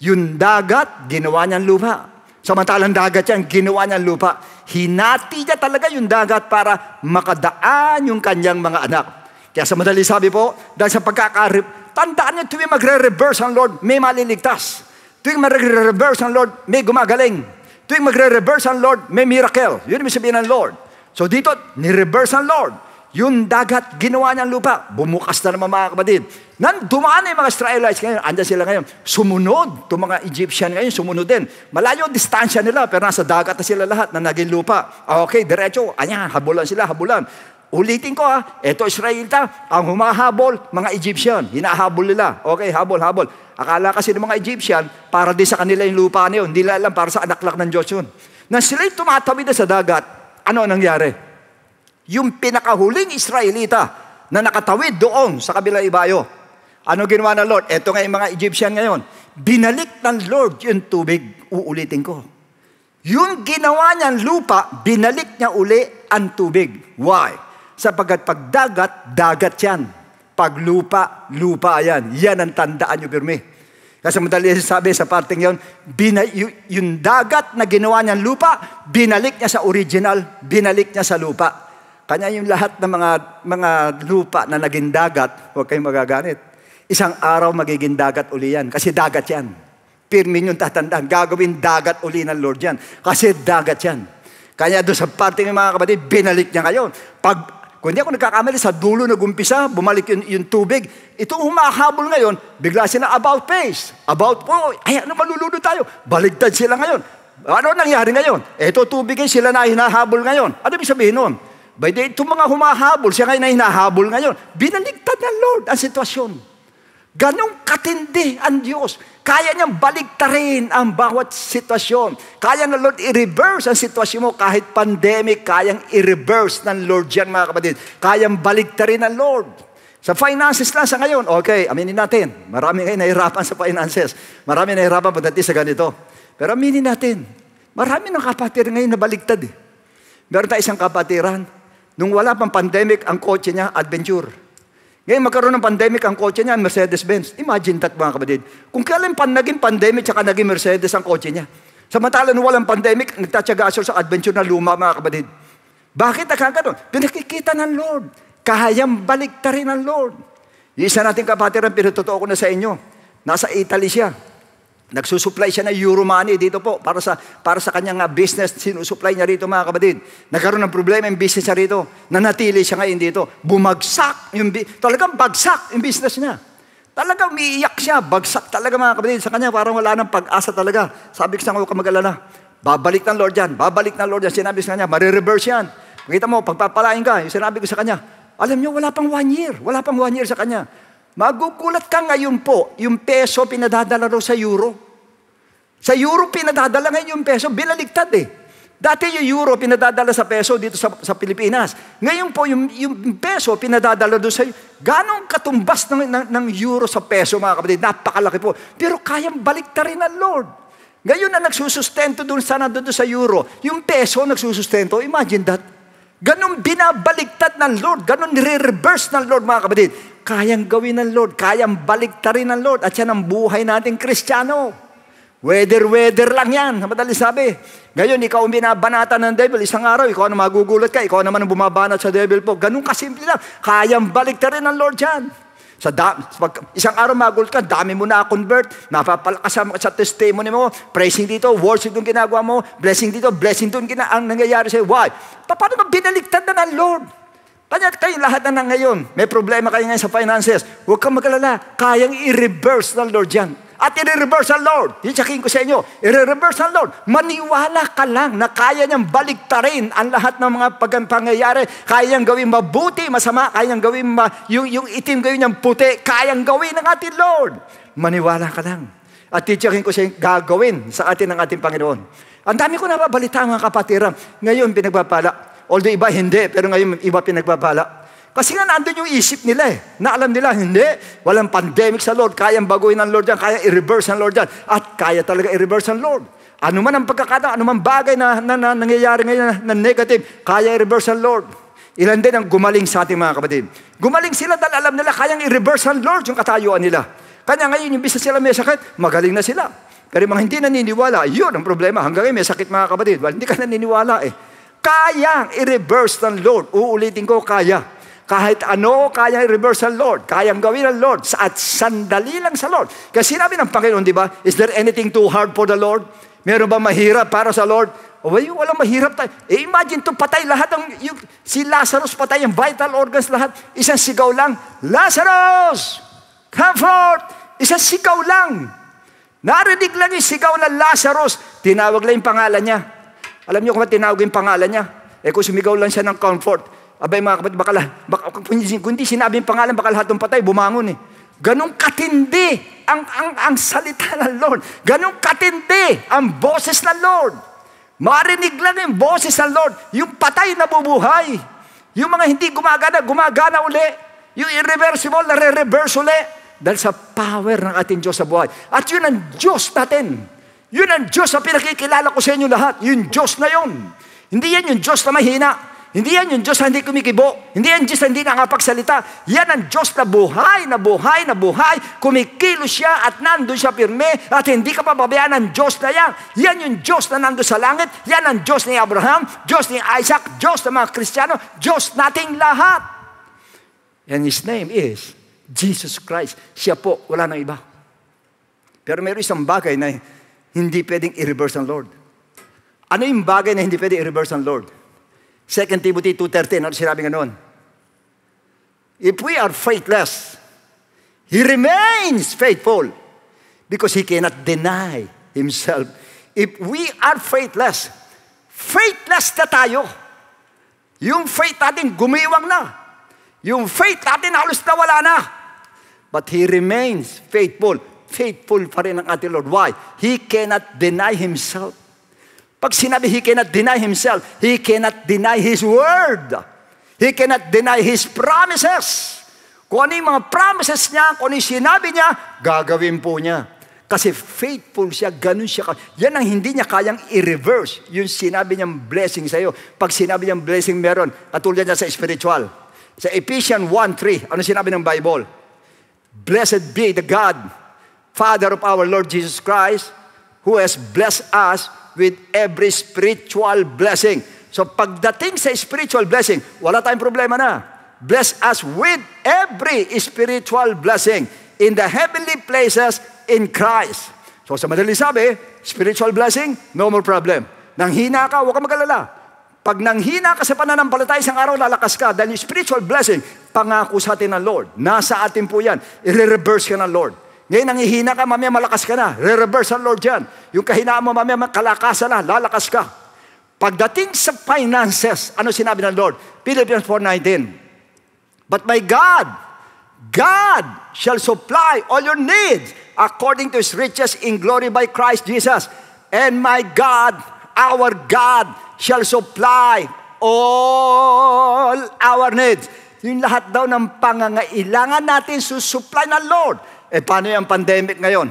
Yung dagat, ginawa niyang lupa. Samantalang dagat yan, ginawa niyang lupa. Hinati niya talaga yung dagat para makadaan yung kanyang mga anak. Kaya sa madali sabi po, dahil sa pagkakarip, tandaan niyo tuwing magre-reverse ang Lord, may maliligtas. Tuwing magre-reverse ang Lord, may gumagaling. Tuwing magre-reverse ang Lord, may miracle. Yun yung sabihin ng Lord. So dito, ni-reverse ang Lord. Yung dagat, ginawa niyang lupa. Bumukas na naman mga kapatid. Nan, dumaan yung mga Israelites ngayon. Andyan sila ngayon. Sumunod. Itong mga Egyptian ngayon, sumunod din. Malayo distansya nila, pero nasa dagat na sila lahat na naging lupa. Okay, diretso. Anya, habulan sila, habulan. Ulitin ko ha, eto Israelita, ang humahabol, mga Egyptian. Hinahabol nila. Okay, habol, habol. Akala kasi ng mga Egyptian, para din sa kanila yung lupa na yun. Hindi alam para sa anaklak ng Diyos yun. Nang sila'y tumatawid na sa dagat, ano ang nangyari? yung pinakahuling Israelita na nakatawid doon sa kabilang ibayo. Ano ginawa ng Lord? Ito nga yung mga Egyptian ngayon. Binalik ng Lord yung tubig. Uulitin ko. Yung ginawa niyang lupa, binalik niya uli ang tubig. Why? Sapagkat pag dagat, dagat yan. Pag lupa, lupa yan. Yan ang tandaan niyo, Pirmi. Kasi madali sabi sa parting yon, bina, yung dagat na ginawa niyang lupa, binalik niya sa original, binalik niya sa lupa. Kanya yung lahat ng mga, mga lupa na naging dagat, huwag kayong magaganit. Isang araw magiging dagat uli yan, kasi dagat yan. Pirmin yung tatandaan, gagawin dagat uli ng Lord yan, kasi dagat yan. Kaya doon sa parte ng mga kapatid, binalik niya ngayon. Pag, kung hindi ako nagkakamali, sa dulo nag-umpisa, bumalik yung, yung tubig. Itong humahabol ngayon, bigla sila about face. About, oh, ay, ano malulunod tayo? Baligtad sila ngayon. Ano nangyari ngayon? Ito tubig sila na hinahabol ngayon. Ano ibig sabihin nun? By the itong mga humahabol, siya ngayon na hinahabol ngayon, binaligtad ng Lord ang sitwasyon. Ganong katindi ang Diyos. Kaya niyang baligtarin ang bawat sitwasyon. Kaya ng Lord i-reverse ang sitwasyon mo kahit pandemic, kayang i-reverse ng Lord yan mga kapatid. Kayang baligtarin ng Lord. Sa finances lang sa ngayon, okay, aminin natin. Marami kayo nahirapan sa finances. Marami nahirapan pagdating sa ganito. Pero aminin natin, marami ng kapatid ngayon na baligtad eh. Meron tayo isang kapatiran, Nung wala pang pandemic, ang kotse niya, adventure. Ngayon magkaroon ng pandemic, ang kotse niya, Mercedes-Benz. Imagine that mga kapatid. Kung kailan pan naging pandemic, tsaka naging Mercedes ang kotse niya. Samantala nung walang pandemic, nagtatsaga siya sa adventure na luma mga kapatid. Bakit nakagano'n? Pinakikita ng Lord. Kahayang balik rin ng Lord. Isa nating kapatid, ang pinatotoo ko na sa inyo. Nasa Italy siya. Nagsusupply siya ng euro money dito po para sa, para sa kanyang uh, business. Sinusupply niya rito mga kapatid. Nagkaroon ng problema yung business niya rito. Nanatili siya ngayon dito. Bumagsak yung, talagang bagsak yung business niya. Talagang umiiyak siya. Bagsak talaga mga kapatid. Sa kanya parang wala nang pag-asa talaga. Sabi ko sa huwag ka mag-alala. Babalik ng Lord yan. Babalik ng Lord yan. Sinabi sa kanya, marireverse yan. Makita mo, pagpapalain ka. Yung sinabi ko sa kanya, alam niyo, wala pang one year. Wala pang one year sa kanya. Magugulat ka ngayon po, yung peso pinadadala raw sa euro. Sa euro pinadadala ngayon yung peso, binaligtad eh. Dati yung euro pinadadala sa peso dito sa, sa Pilipinas. Ngayon po, yung, yung peso pinadadala doon sa... Ganong katumbas ng, ng, ng euro sa peso, mga kapatid? Napakalaki po. Pero kayang balik rin ng Lord. Ngayon na nagsusustento doon sana doon sa euro, yung peso nagsusustento, imagine that. Ganon binabaliktad ng Lord, ganon nire-reverse ng Lord, mga kapatid. Kayang gawin ng Lord, kayang baliktarin ng Lord. At yan ang buhay nating Kristiyano. Weather-weather lang yan. Madali sabi. Ngayon, ikaw ang binabanata ng devil. Isang araw, ikaw na magugulat ka. Ikaw naman ang bumabanat sa devil po. Ganun kasimple lang. Kayang balik ta rin ng Lord yan. Sa da, pag, isang araw magulat ka, dami mo na-convert, napapalakas ka sa testimony mo, praising dito, worship doon ginagawa mo, blessing dito, blessing doon gina, ang nangyayari sa'yo. Why? Paano ba binaliktad na ng Lord? Kanya kayo lahat na, na ngayon, may problema kayo ngayon sa finances, huwag kang magalala, kayang i-reverse ng Lord yan. At i-reverse ang Lord. Ichakin ko sa inyo, i-reverse ang Lord. Maniwala ka lang na kaya niyang baliktarin ang lahat ng mga pangyayari. Kaya niyang gawin mabuti, masama. Kaya niyang gawin ma, yung, yung itim gawin niyang puti. Kayang gawin ng ating Lord. Maniwala ka lang. At tityakin ko siya gagawin sa atin ng ating Panginoon. Ang dami ko nababalita mga kapatiran. Ngayon pinagbabala. Although iba hindi, pero ngayon iba pinagbabala. Kasi nga nandun yung isip nila eh. Na alam nila, hindi. Walang pandemic sa Lord. Kayang baguhin ng Lord yan. Kaya i-reverse ng Lord yan. At kaya talaga i-reverse ng Lord. Ano man ang pagkakataon, ano man bagay na, na, na nangyayari ngayon na, na negative, kaya i-reverse ng Lord. Ilan din ang gumaling sa ating mga kapatid. Gumaling sila dahil alam nila kayang i-reverse ng Lord yung katayuan nila. Kanya ngayon, yung bisa sila may sakit, magaling na sila. Pero mga hindi naniniwala, yun ang problema. Hanggang ngayon may sakit mga kapatid. Well, hindi ka naniniwala eh. Kayang i-reverse ng Lord. Uulitin ko, kaya. Kahit ano, kaya i-reverse ang Lord. Kayang gawin ng Lord. At sandali lang sa Lord. Kasi sinabi ng Panginoon, di ba? Is there anything too hard for the Lord? Meron ba mahirap para sa Lord? Well, walang mahirap tayo. Eh, imagine to patay lahat ng, yung, si Lazarus patay ang vital organs lahat. Isang sigaw lang, Lazarus! Come forth! Isang sigaw lang. Narinig lang yung sigaw ng Lazarus. Tinawag lang yung pangalan niya. Alam niyo kung tinawag yung pangalan niya? Eh kung sumigaw lang siya ng comfort, Abay mga kapatid, baka, baka, kundi sinabi yung pangalan, baka lahat ng patay, bumangon eh. Ganong katindi ang, ang, ang salita ng Lord. Ganong katindi ang boses ng Lord. Marinig lang yung boses ng Lord. Yung patay na bubuhay. Yung mga hindi gumagana, gumagana uli. Yung irreversible na re-reverse uli. Dahil sa power ng ating Diyos sa buhay. At yun ang Diyos natin. Yun ang Diyos na pinakikilala ko sa inyo lahat. Yung Diyos na yun. Hindi yan yung Diyos na mahina. Hindi yan yung Diyos na hindi kumikibo. Hindi yan Diyos na hindi nakapagsalita. Yan ang Diyos na buhay, na buhay, na buhay. Kumikilos siya at nandun siya pirme at hindi ka pababayaan ng Diyos na yan. Yan yung Diyos na nandun sa langit. Yan ang Diyos ni Abraham, Diyos ni Isaac, Diyos ng mga Kristiyano, Diyos nating lahat. And His name is Jesus Christ. Siya po, wala nang iba. Pero meron isang bagay na hindi pwedeng i-reverse ng Lord. Ano yung bagay na hindi pwedeng i-reverse ng Lord? 2 Timothy 2.13, ano sinabi nga noon? If we are faithless, He remains faithful because He cannot deny Himself. If we are faithless, faithless na tayo. Yung faith natin gumiwang na. Yung faith natin halos na wala na. But He remains faithful. Faithful pa rin ang ating Lord. Why? He cannot deny Himself. Pag sinabi he cannot deny himself, he cannot deny his word. He cannot deny his promises. Kung ano yung mga promises niya, kung ano yung sinabi niya, gagawin po niya. Kasi faithful siya, ganun siya. Yan ang hindi niya kayang i-reverse. Yung sinabi niyang blessing sa iyo. Pag sinabi niyang blessing meron, katulad niya sa spiritual. Sa Ephesians 1.3, ano sinabi ng Bible? Blessed be the God, Father of our Lord Jesus Christ, who has blessed us with every spiritual blessing. So pagdating sa spiritual blessing, wala tayong problema na. Bless us with every spiritual blessing in the heavenly places in Christ. So sa madali sabi, spiritual blessing, no more problem. Nang hina ka, huwag ka magalala. Pag nanghina ka sa pananampalataya, isang araw lalakas ka dahil yung spiritual blessing, pangako sa atin ng Lord. Nasa atin po yan. I-reverse ka ng Lord. Ngayon, nanghihina ka, mamaya malakas ka na. Re-reverse ang Lord yan. Yung kahinaan mo, mamaya kalakasan na, lalakas ka. Pagdating sa finances, ano sinabi ng Lord? Philippians 4.19 But my God, God shall supply all your needs according to His riches in glory by Christ Jesus. And my God, our God, shall supply all our needs. Yung lahat daw ng pangangailangan natin susupply ng Lord. Eh paano yung pandemic ngayon?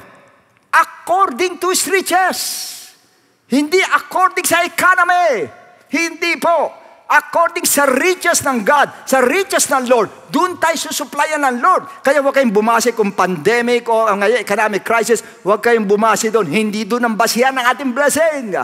According to His riches. Hindi according sa economy. Hindi po. According sa riches ng God, sa riches ng Lord, doon tayo susuplayan ng Lord. Kaya huwag kayong bumasi kung pandemic o ang economic crisis, huwag kayong bumasi doon. Hindi doon ang basihan ng ating blessing.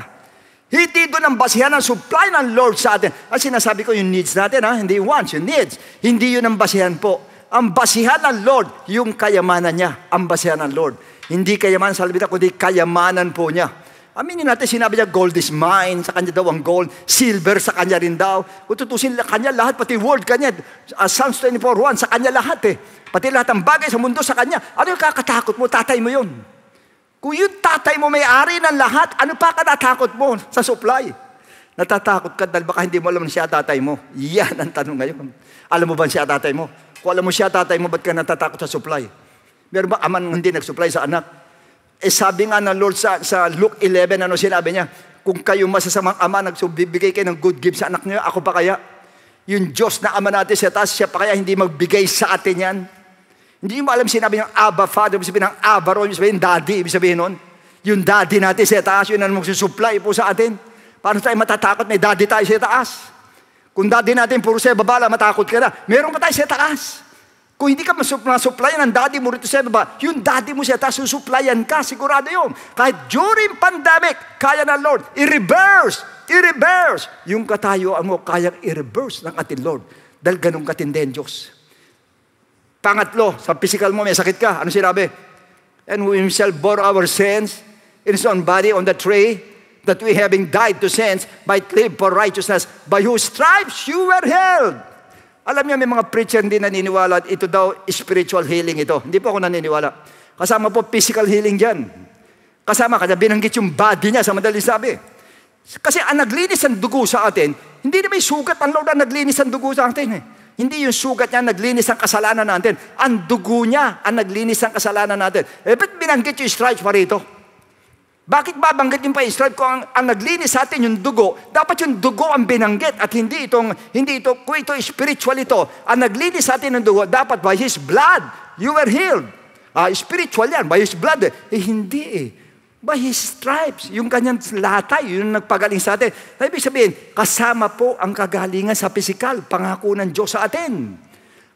Hindi doon ang basihan ng supply ng Lord sa atin. At sinasabi ko yung needs natin, ha? hindi wants, yung needs. Hindi yun ang basihan po. Ang ng Lord, yung kayamanan niya. Ang ng Lord. Hindi kayamanan sa labita, kundi kayamanan po niya. Aminin natin, sinabi niya, gold is mine, sa kanya daw ang gold, silver sa kanya rin daw. Kung tutusin kanya lahat, pati world kanya, uh, Psalms 24.1, sa kanya lahat eh. Pati lahat ng bagay sa mundo sa kanya. Ano yung kakatakot mo? Tatay mo yun. Kung yung tatay mo may-ari ng lahat, ano pa ka natakot mo sa supply? Natatakot ka dahil baka hindi mo alam na siya tatay mo. Yan ang tanong ngayon. Alam mo ba siya tatay mo? Kung alam mo siya tatay mo, ba't ka natatakot sa supply? Meron ba aman hindi nag-supply sa anak? Eh sabi nga ng Lord sa, sa Luke 11, ano sinabi niya? Kung kayo masasamang ama, nagsubibigay kayo ng good gift sa anak niyo, ako pa kaya? Yung Diyos na ama natin sa taas, siya pa kaya hindi magbigay sa atin yan? Hindi mo alam sinabi ng Abba Father, ibig sabihin ng Abba Ron, sabihin Daddy, ibig sabihin nun. Yung Daddy natin sa taas, yun ang magsusupply po sa atin. Paano tayo matatakot? May Daddy tayo sa taas. Kung Daddy natin puro sa babala, matakot ka na. Meron pa tayo sa taas. Kung hindi ka masupplyan ng daddy mo rito sa baba, yung daddy mo sa taas, susupplyan ka, sigurado yun. Kahit during pandemic, kaya ng Lord, i-reverse, i-reverse. Yung katayuan mo, kayang i-reverse ng ating Lord. Dahil ganun katindi ang Diyos. Pangatlo, sa physical mo may sakit ka. Ano sinabi? And we himself bore our sins in his own body on the tree, that we having died to sins, might live for righteousness, by whose stripes you were healed. Alam niyo, may mga preacher hindi naniniwala, ito daw spiritual healing ito. Hindi po ako naniniwala. Kasama po physical healing dyan. Kasama, kaya binanggit yung body niya sa madaling sabi. Kasi ang naglinis ang dugo sa atin, hindi na may sugat ang Lord ang naglinis ang dugo sa atin eh. Hindi yung sugat niya naglinis ang kasalanan natin. Ang dugo niya ang naglinis ang kasalanan natin. Eh, ba't binanggit yung stripes pa rito? Bakit babanggit yung pa yung stripe? Kung ang, ang naglinis sa atin yung dugo, dapat yung dugo ang binanggit at hindi itong, hindi ito, kung ito spiritual ito, ang naglinis sa atin ng dugo, dapat by His blood, you were healed. Uh, spiritual yan, by His blood. Eh, eh hindi eh. By His stripes, yung kanyang latay, yung nagpagaling sa atin. Ibig sabihin, kasama po ang kagalingan sa pisikal, pangako ng Diyos sa atin.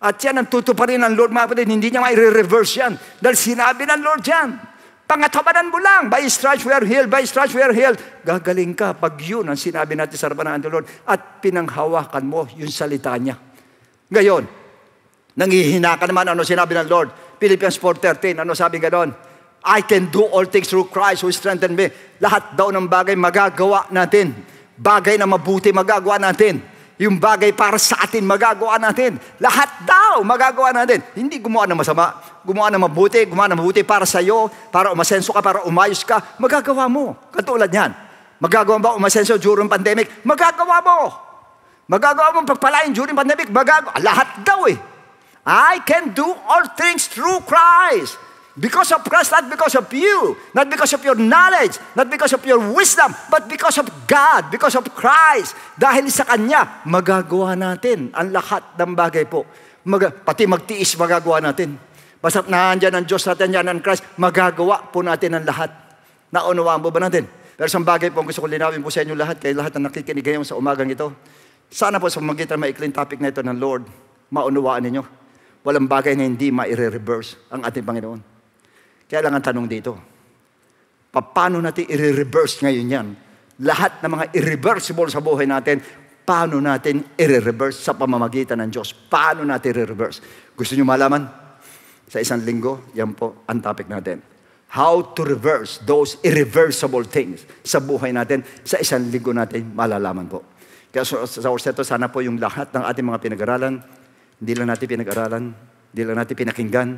At yan ang tutuparin ng Lord, mga hindi niya mai-reverse yan. Dahil sinabi ng Lord yan. Pangatabanan mo lang, by stripes we are healed, by stripes we are healed. Gagaling ka pag yun ang sinabi natin sa harapan ng Lord at pinanghawakan mo yung salita niya. Ngayon, nangihina ka naman ano sinabi ng Lord. Philippians 4.13, ano sabi nga doon? I can do all things through Christ who strengthened me. Lahat daw ng bagay magagawa natin. Bagay na mabuti magagawa natin. Yung bagay para sa atin magagawa natin. Lahat daw magagawa natin. Hindi gumawa ng masama. Gumawa ng mabuti. Gumawa ng mabuti para sa iyo. Para umasenso ka, para umayos ka. Magagawa mo. Katulad niyan. Magagawa ba umasenso during pandemic? Magagawa mo. Magagawa mo pagpalain during pandemic? Magagawa. Lahat daw eh. I can do all things through Christ. Because of Christ, not because of you, not because of your knowledge, not because of your wisdom, but because of God, because of Christ. Dahil sa Kanya, magagawa natin ang lahat ng bagay po. Mag- pati magtiis magagawa natin. Basta't nandiyan ang Diyos natin, yan ang Christ, magagawa po natin ang lahat. Naunawaan mo ba natin? Pero isang bagay po, gusto ko linawin po sa inyo lahat, kayo lahat na nakikinig ngayon sa umagang ito. Sana po sa magitan maikling topic na ito ng Lord, maunawaan ninyo. Walang bagay na hindi ma-reverse ang ating Panginoon. Kaya lang ang tanong dito, paano natin i-reverse ngayon yan? Lahat ng mga irreversible sa buhay natin, paano natin i-reverse sa pamamagitan ng Diyos? Paano natin i-reverse? Gusto nyo malaman? Sa isang linggo, yan po ang topic natin. How to reverse those irreversible things sa buhay natin. Sa isang linggo natin, malalaman po. Kaya sa, Orseto, sana po yung lahat ng ating mga pinag-aralan, hindi lang natin pinag-aralan, hindi lang natin pinakinggan,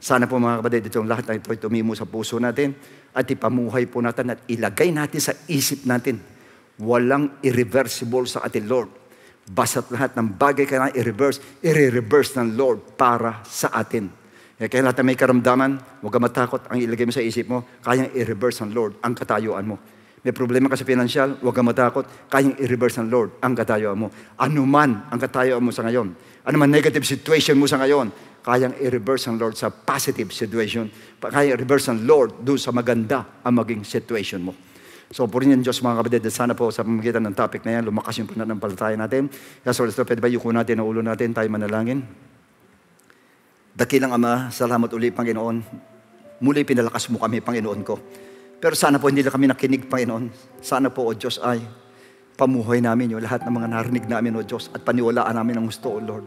sana po mga kapatid, itong lahat na ito ay tumimo sa puso natin at ipamuhay po natin at ilagay natin sa isip natin. Walang irreversible sa ating Lord. Basta't lahat ng bagay ka na i-reverse, i-reverse ng Lord para sa atin. Eh, kaya lahat na may karamdaman, huwag ka matakot ang ilagay mo sa isip mo, kayang i-reverse ng Lord ang katayuan mo. May problema ka sa financial, huwag kang matakot. Kayang i-reverse ng Lord ang katayuan mo. Ano man ang katayuan mo sa ngayon. Ano man negative situation mo sa ngayon, kayang i-reverse ng Lord sa positive situation. Kayang i-reverse ng Lord doon sa maganda ang maging situation mo. So, purihin Diyos mga kapatid, sana po sa pamagitan ng topic na yan, lumakas yung pananampalataya natin. Kaya so, pwede ba yuko natin ang ulo natin, tayo manalangin? Dakilang Ama, salamat uli, Panginoon. Muli pinalakas mo kami, Panginoon ko. Pero sana po hindi na kami nakinig, Panginoon. Sana po, O Diyos, ay pamuhay namin yung lahat ng mga narinig namin, O Diyos, at paniwalaan namin ang gusto, O Lord.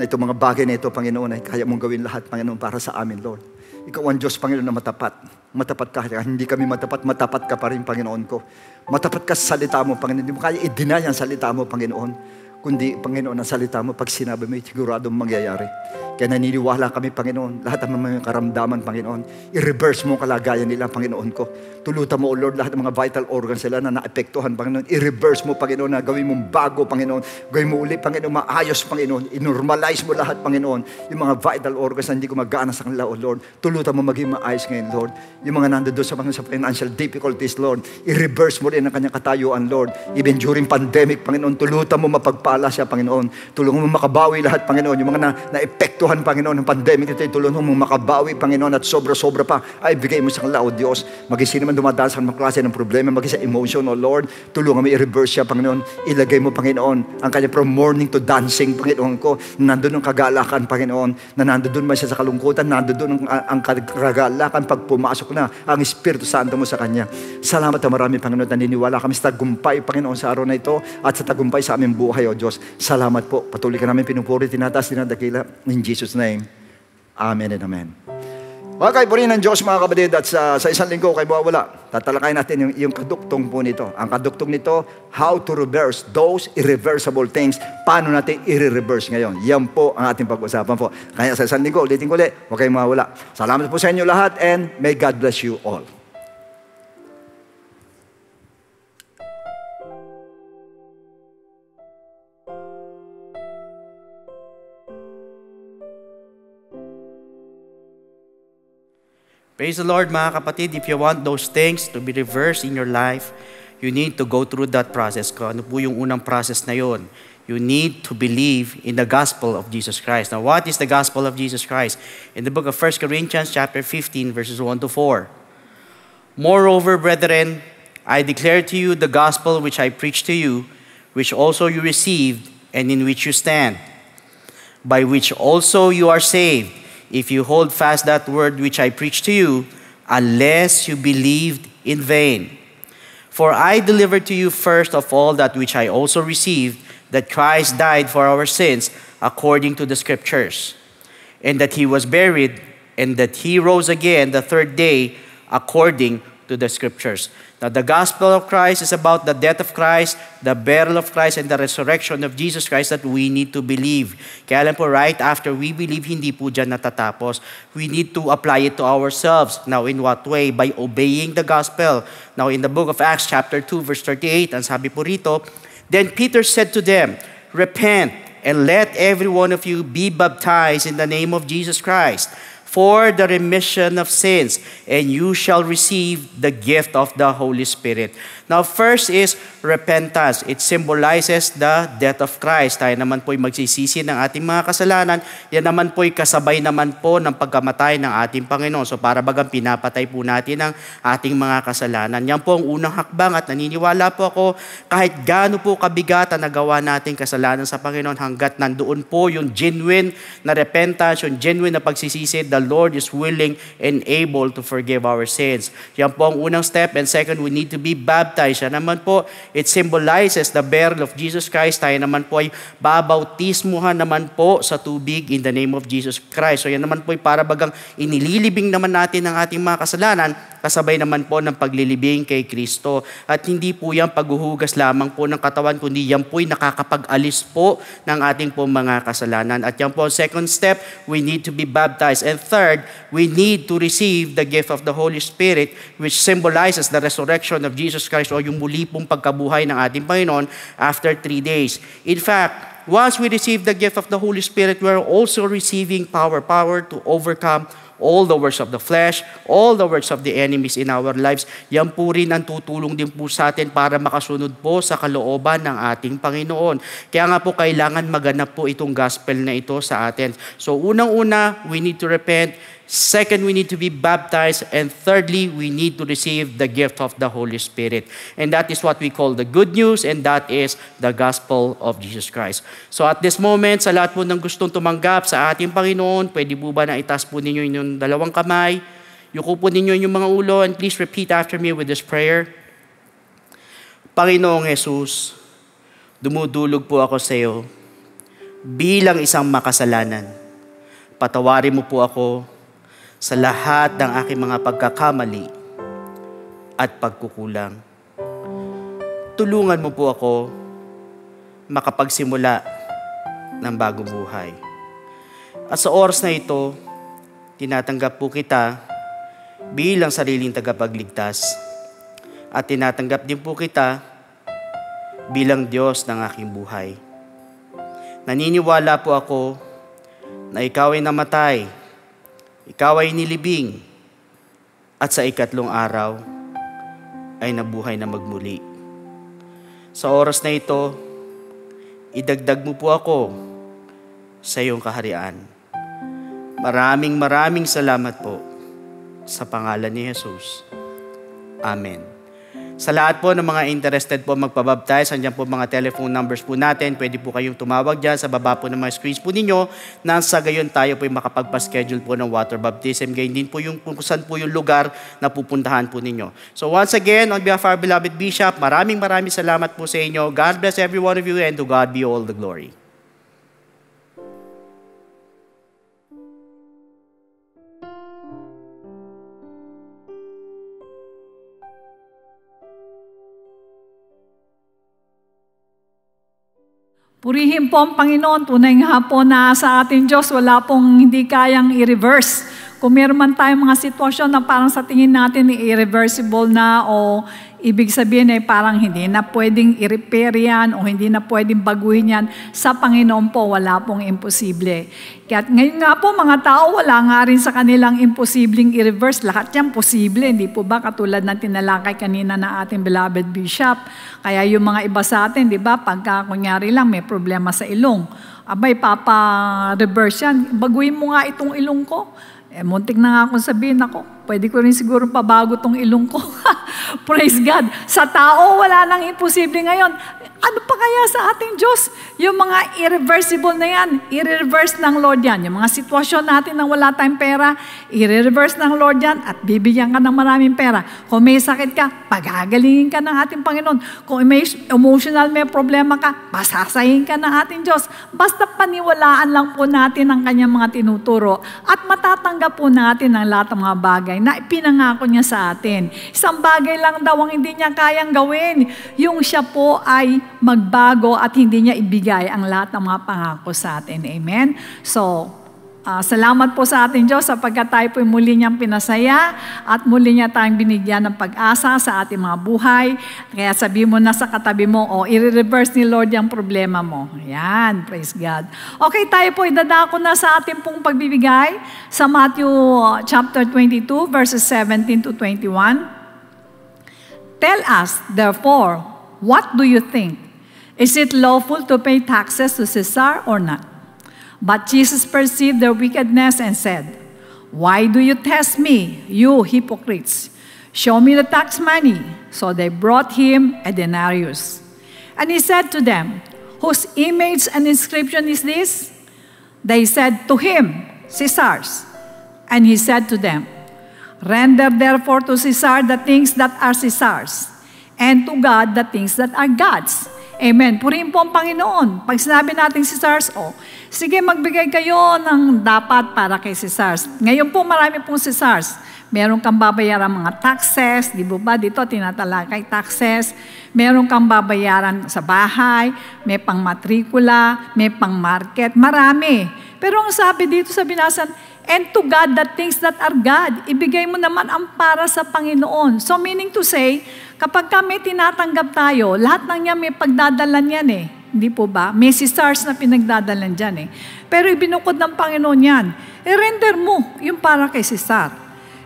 Na itong mga bagay na ito, Panginoon, ay kaya mong gawin lahat, Panginoon, para sa amin, Lord. Ikaw ang Diyos, Panginoon, na matapat. Matapat ka. Hindi kami matapat, matapat ka pa rin, Panginoon ko. Matapat ka sa salita mo, Panginoon. Hindi mo kaya i-deny ang salita mo, Panginoon kundi Panginoon ang salita mo pag sinabi mo, siguradong mangyayari. Kaya naniniwala kami, Panginoon, lahat ng mga karamdaman, Panginoon, i-reverse mo ang kalagayan nila, Panginoon ko. Tulutan mo, O Lord, lahat ng mga vital organs nila na naapektuhan, Panginoon. I-reverse mo, Panginoon, na gawin mong bago, Panginoon. Gawin mo uli, Panginoon, maayos, Panginoon. I-normalize mo lahat, Panginoon. Yung mga vital organs na hindi gumagana sa kanila, O Lord. Tulutan mo maging maayos ngayon, Lord. Yung mga nandoon sa mga sa financial difficulties, Lord. I-reverse mo rin ang kanyang katayuan, Lord. Even during pandemic, Panginoon, tulutan mo mapagpala siya, Panginoon. Tulungan mo makabawi lahat, Panginoon. Yung mga na, na-epektuhan, Panginoon, ng pandemic ito, tulungan mo makabawi, Panginoon, at sobra-sobra pa, ay bigay mo sa kanila, O Diyos. Maging man dumadaan sa mga klase ng problema, maging sa emotion, O Lord, tulungan mo i-reverse siya, Panginoon. Ilagay mo, Panginoon, ang kanya from morning to dancing, Panginoon ko. Nandun ang kagalakan, Panginoon. Na nandun man siya sa kalungkutan, nandun ang, ang kagalakan pag pumasok na ang Espiritu Santo mo sa kanya. Salamat na marami, Panginoon. Naniniwala kami sa tagumpay, Panginoon, sa araw na ito at sa tagumpay sa aming buhay, O Diyos. Salamat po. Patuloy ka namin pinupuri, tinataas, tinadakila. In Jesus' name. Amen and Amen. Mga kaipurin ng Diyos mga kapatid at sa, sa isang linggo kay wala, tatalakay natin yung, yung kaduktong po nito. Ang kaduktong nito, how to reverse those irreversible things. Paano natin i-reverse ngayon? Yan po ang ating pag-usapan po. Kaya sa isang linggo, ulitin ko ulit, huwag kayong mawala. Salamat po sa inyo lahat and may God bless you all. Praise the Lord mga kapatid. If you want those things to be reversed in your life, you need to go through that process. Kung ano po yung unang process na yon? You need to believe in the gospel of Jesus Christ. Now, what is the gospel of Jesus Christ? In the book of 1 Corinthians chapter 15, verses 1 to 4. Moreover, brethren, I declare to you the gospel which I preached to you, which also you received, and in which you stand, by which also you are saved if you hold fast that word which I preached to you, unless you believed in vain. For I delivered to you first of all that which I also received, that Christ died for our sins according to the Scriptures, and that he was buried, and that he rose again the third day according to the Scriptures. Now, the gospel of Christ is about the death of Christ, the burial of Christ, and the resurrection of Jesus Christ that we need to believe. Kaya lang po, right after we believe, hindi po dyan natatapos. We need to apply it to ourselves. Now, in what way? By obeying the gospel. Now, in the book of Acts chapter 2, verse 38, ang sabi po rito, Then Peter said to them, Repent, and let every one of you be baptized in the name of Jesus Christ for the remission of sins, and you shall receive the gift of the Holy Spirit. Now, first is repentance. It symbolizes the death of Christ. Tayo naman po'y magsisisi ng ating mga kasalanan. Yan naman po'y kasabay naman po ng pagkamatay ng ating Panginoon. So, para bagang pinapatay po natin ang ating mga kasalanan. Yan po ang unang hakbang at naniniwala po ako kahit gaano po kabigat ang nagawa nating kasalanan sa Panginoon hanggat nandoon po yung genuine na repentance, yung genuine na pagsisisi, the Lord is willing and able to forgive our sins. Yan po ang unang step. And second, we need to be baptized baptize. Yan naman po, it symbolizes the burial of Jesus Christ. Tayo naman po ay babautismuhan naman po sa tubig in the name of Jesus Christ. So yan naman po ay para bagang inililibing naman natin ang ating mga kasalanan kasabay naman po ng paglilibing kay Kristo. At hindi po yan paghuhugas lamang po ng katawan, kundi yan po ay nakakapag-alis po ng ating po mga kasalanan. At yan po, second step, we need to be baptized. And third, we need to receive the gift of the Holy Spirit, which symbolizes the resurrection of Jesus Christ o yung muli pong pagkabuhay ng ating Panginoon after three days. In fact, once we receive the gift of the Holy Spirit, we are also receiving power, power to overcome all the works of the flesh, all the works of the enemies in our lives. Yan po rin ang tutulong din po sa atin para makasunod po sa kalooban ng ating Panginoon. Kaya nga po kailangan maganap po itong gospel na ito sa atin. So unang-una, we need to repent. Second, we need to be baptized. And thirdly, we need to receive the gift of the Holy Spirit. And that is what we call the good news, and that is the gospel of Jesus Christ. So at this moment, sa lahat po ng gustong tumanggap sa ating Panginoon, pwede po ba na itas po ninyo yung dalawang kamay? Yuko po ninyo yung mga ulo, and please repeat after me with this prayer. Panginoong Jesus, dumudulog po ako sa iyo bilang isang makasalanan. Patawarin mo po ako sa lahat ng aking mga pagkakamali at pagkukulang. Tulungan mo po ako makapagsimula ng bagong buhay. At sa oras na ito, tinatanggap po kita bilang sariling tagapagligtas. At tinatanggap din po kita bilang Diyos ng aking buhay. Naniniwala po ako na ikaw ay namatay ikaw ay nilibing at sa ikatlong araw ay nabuhay na magmuli. Sa oras na ito, idagdag mo po ako sa iyong kaharian. Maraming maraming salamat po sa pangalan ni Jesus. Amen. Sa lahat po ng mga interested po magpabaptize, andyan po mga telephone numbers po natin. Pwede po kayong tumawag dyan sa baba po ng mga screens po ninyo na sa gayon tayo po makapagpa-schedule po ng water baptism. Gayon din po yung kung saan po yung lugar na pupuntahan po ninyo. So once again, on behalf of our beloved Bishop, maraming maraming salamat po sa inyo. God bless every one of you and to God be all the glory. Purihin po ang Panginoon. Tunay nga po na sa ating Diyos, wala pong hindi kayang i-reverse. Kung meron man tayong mga sitwasyon na parang sa tingin natin irreversible na o ibig sabihin ay parang hindi na pwedeng i-repair yan o hindi na pwedeng baguhin yan, sa Panginoon po wala pong imposible. Kaya ngayon nga po mga tao, wala nga rin sa kanilang imposibleng i-reverse. Lahat yan posible, hindi po ba? Katulad ng tinalakay kanina ng ating beloved bishop. Kaya yung mga iba sa atin, di ba, pagka kunyari lang may problema sa ilong, abay, papa-reverse yan. Baguhin mo nga itong ilong ko. Eh, muntik na nga akong sabihin ako, pwede ko rin siguro pabago tong ilong ko. Praise God. Sa tao, wala nang imposible ngayon. Ano pa kaya sa ating Diyos? Yung mga irreversible na yan, i-reverse ng Lord yan. Yung mga sitwasyon natin na wala tayong pera, i-reverse ng Lord yan at bibigyan ka ng maraming pera. Kung may sakit ka, pagagalingin ka ng ating Panginoon. Kung may emotional may problema ka, pasasayin ka ng ating Diyos. Basta paniwalaan lang po natin ang kanyang mga tinuturo at matatanggap po natin ang lahat ng mga bagay na ipinangako niya sa atin. Isang bagay lang daw ang hindi niya kayang gawin. Yung siya po ay magbago at hindi niya ibigay ang lahat ng mga pangako sa atin. Amen? So, uh, salamat po sa ating Diyos sapagkat tayo po muli niyang pinasaya at muli niya tayong binigyan ng pag-asa sa ating mga buhay. Kaya sabi mo na sa katabi mo, o oh, i-reverse ni Lord yung problema mo. Yan, praise God. Okay, tayo po idadako na sa ating pong pagbibigay sa Matthew uh, chapter 22 verses 17 to 21. Tell us, therefore, what do you think? Is it lawful to pay taxes to Caesar or not? But Jesus perceived their wickedness and said, Why do you test me, you hypocrites? Show me the tax money. So they brought him a denarius. And he said to them, Whose image and inscription is this? They said to him, Caesar's. And he said to them, Render therefore to Caesar the things that are Caesar's, and to God the things that are God's. Amen. Purihin po ang Panginoon. Pag sinabi natin si SARS, oh, sige magbigay kayo ng dapat para kay si SARS. Ngayon po marami pong si SARS. Meron kang babayaran mga taxes, di ba dito tinatalakay taxes. Meron kang babayaran sa bahay, may pang matrikula, may pang market, marami. Pero ang sabi dito sa binasan, and to God the things that are God. Ibigay mo naman ang para sa Panginoon. So meaning to say, kapag kami tinatanggap tayo, lahat ng niya may pagdadalan yan eh. Hindi po ba? May si SARS na pinagdadalan dyan eh. Pero ibinukod ng Panginoon yan. I-render mo yung para kay si SAR.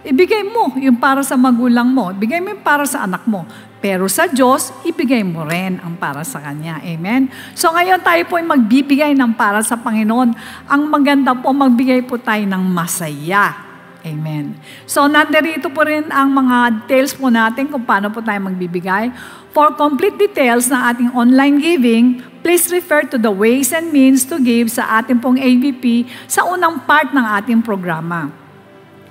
Ibigay mo yung para sa magulang mo. Ibigay mo yung para sa anak mo. Pero sa Diyos, ibigay mo rin ang para sa Kanya. Amen? So ngayon tayo po ay magbibigay ng para sa Panginoon. Ang maganda po, magbigay po tayo ng masaya. Amen. So nandirito po rin ang mga details po natin kung paano po tayo magbibigay. For complete details ng ating online giving, please refer to the ways and means to give sa ating pong ABP sa unang part ng ating programa.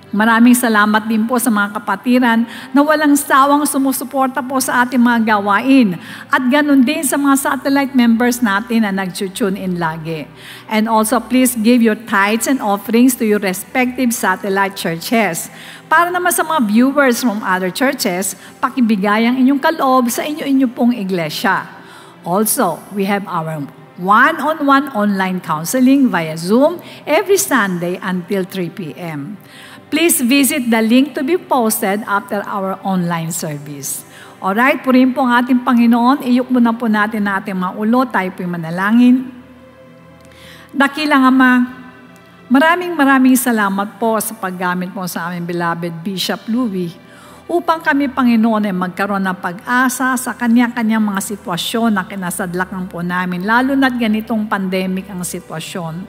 Maraming salamat din po sa mga kapatiran na walang sawang sumusuporta po sa ating mga gawain. At ganun din sa mga satellite members natin na nag-tune in lagi. And also please give your tithes and offerings to your respective satellite churches. Para naman sa mga viewers from other churches, pakibigay ang inyong kaloob sa inyo-inyo pong iglesia. Also, we have our one-on-one online counseling via Zoom every Sunday until 3 p.m. Please visit the link to be posted after our online service. Alright, purihin po ang ating Panginoon. Iyok muna po natin na mga ulo. Tayo po'y manalangin. Dakilang Ama, maraming maraming salamat po sa paggamit mo sa aming beloved Bishop Louie upang kami, Panginoon, ay magkaroon ng pag-asa sa kanya-kanyang mga sitwasyon na kinasadlakan po namin, lalo na't ganitong pandemic ang sitwasyon.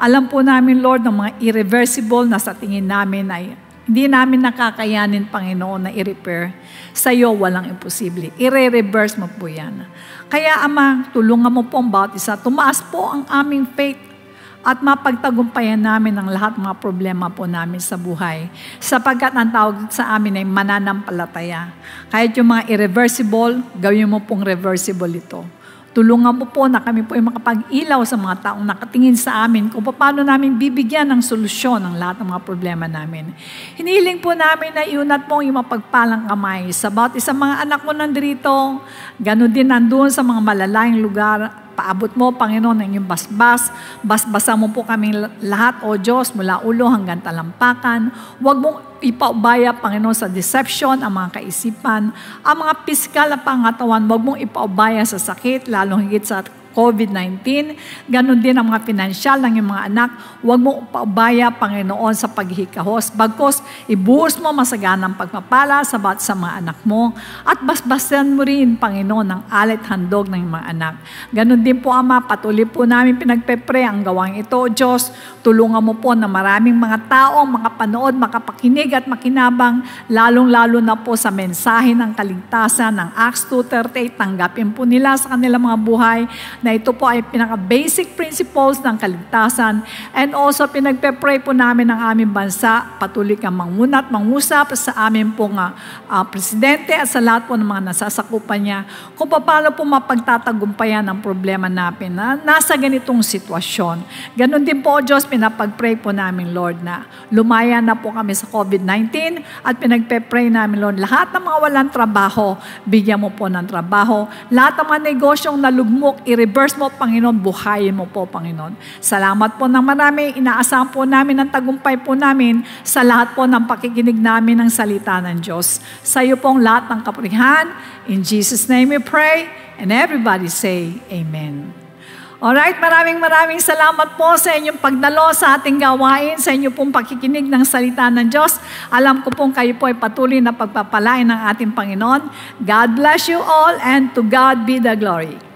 Alam po namin, Lord, ng mga irreversible na sa tingin namin ay hindi namin nakakayanin, Panginoon, na i-repair. Sa iyo, walang imposible. I-reverse mo po yan. Kaya, Ama, tulungan mo po ang bawat isa. Tumaas po ang aming faith at mapagtagumpayan namin ang lahat mga problema po namin sa buhay. Sapagkat ang tawag sa amin ay mananampalataya. Kahit yung mga irreversible, gawin mo pong reversible ito. Tulungan mo po na kami po ay makapag-ilaw sa mga taong nakatingin sa amin kung paano namin bibigyan ng solusyon ang lahat ng mga problema namin. Hiniling po namin na iunat po ang mapagpalang kamay sa bawat isang mga anak mo nandito, gano'n din nandun sa mga malalayang lugar, paabot mo, Panginoon, ang inyong basbas. Basbasa mo po kami lahat, O Diyos, mula ulo hanggang talampakan. Huwag mong ipaubaya, Panginoon, sa deception, ang mga kaisipan, ang mga pisikal na pangatawan, huwag mong ipaubaya sa sakit, lalong higit sa COVID-19. Ganon din ang mga pinansyal ng iyong mga anak. Huwag mo paubaya, Panginoon, sa paghihikahos. Bagkos, ibuhos mo masaganang pagpapala sa bawat sa mga anak mo. At basbasan mo rin, Panginoon, ang alit handog ng mga anak. Ganon din po, Ama, patuloy po namin pinagpepre ang gawang ito. Diyos, tulungan mo po na maraming mga tao, mga panood, makapakinig at makinabang, lalong-lalo na po sa mensahe ng kaligtasan ng Acts 2.38. Tanggapin po nila sa kanilang mga buhay na ito po ay pinaka-basic principles ng kaligtasan and also pinagpe-pray po namin ng aming bansa, patuloy kang mangunat, mangusap sa amin pong uh, uh, presidente at sa lahat po ng mga nasasakupan niya kung paano po mapagtatagumpayan ang problema natin na nasa ganitong sitwasyon. Ganon din po, Diyos, pinapag-pray po namin, Lord, na lumaya na po kami sa COVID-19 at pinagpe-pray namin, Lord, lahat ng mga walang trabaho, bigyan mo po ng trabaho. Lahat ng mga negosyong nalugmok, i reverse mo, Panginoon, buhayin mo po, Panginoon. Salamat po ng marami. Inaasahan po namin ang tagumpay po namin sa lahat po ng pakikinig namin ng salita ng Diyos. Sa iyo pong lahat ng kapurihan. In Jesus' name we pray. And everybody say, Amen. Alright, maraming maraming salamat po sa inyong pagdalo sa ating gawain, sa inyong pong pakikinig ng salita ng Diyos. Alam ko pong kayo po ay patuloy na pagpapalain ng ating Panginoon. God bless you all and to God be the glory.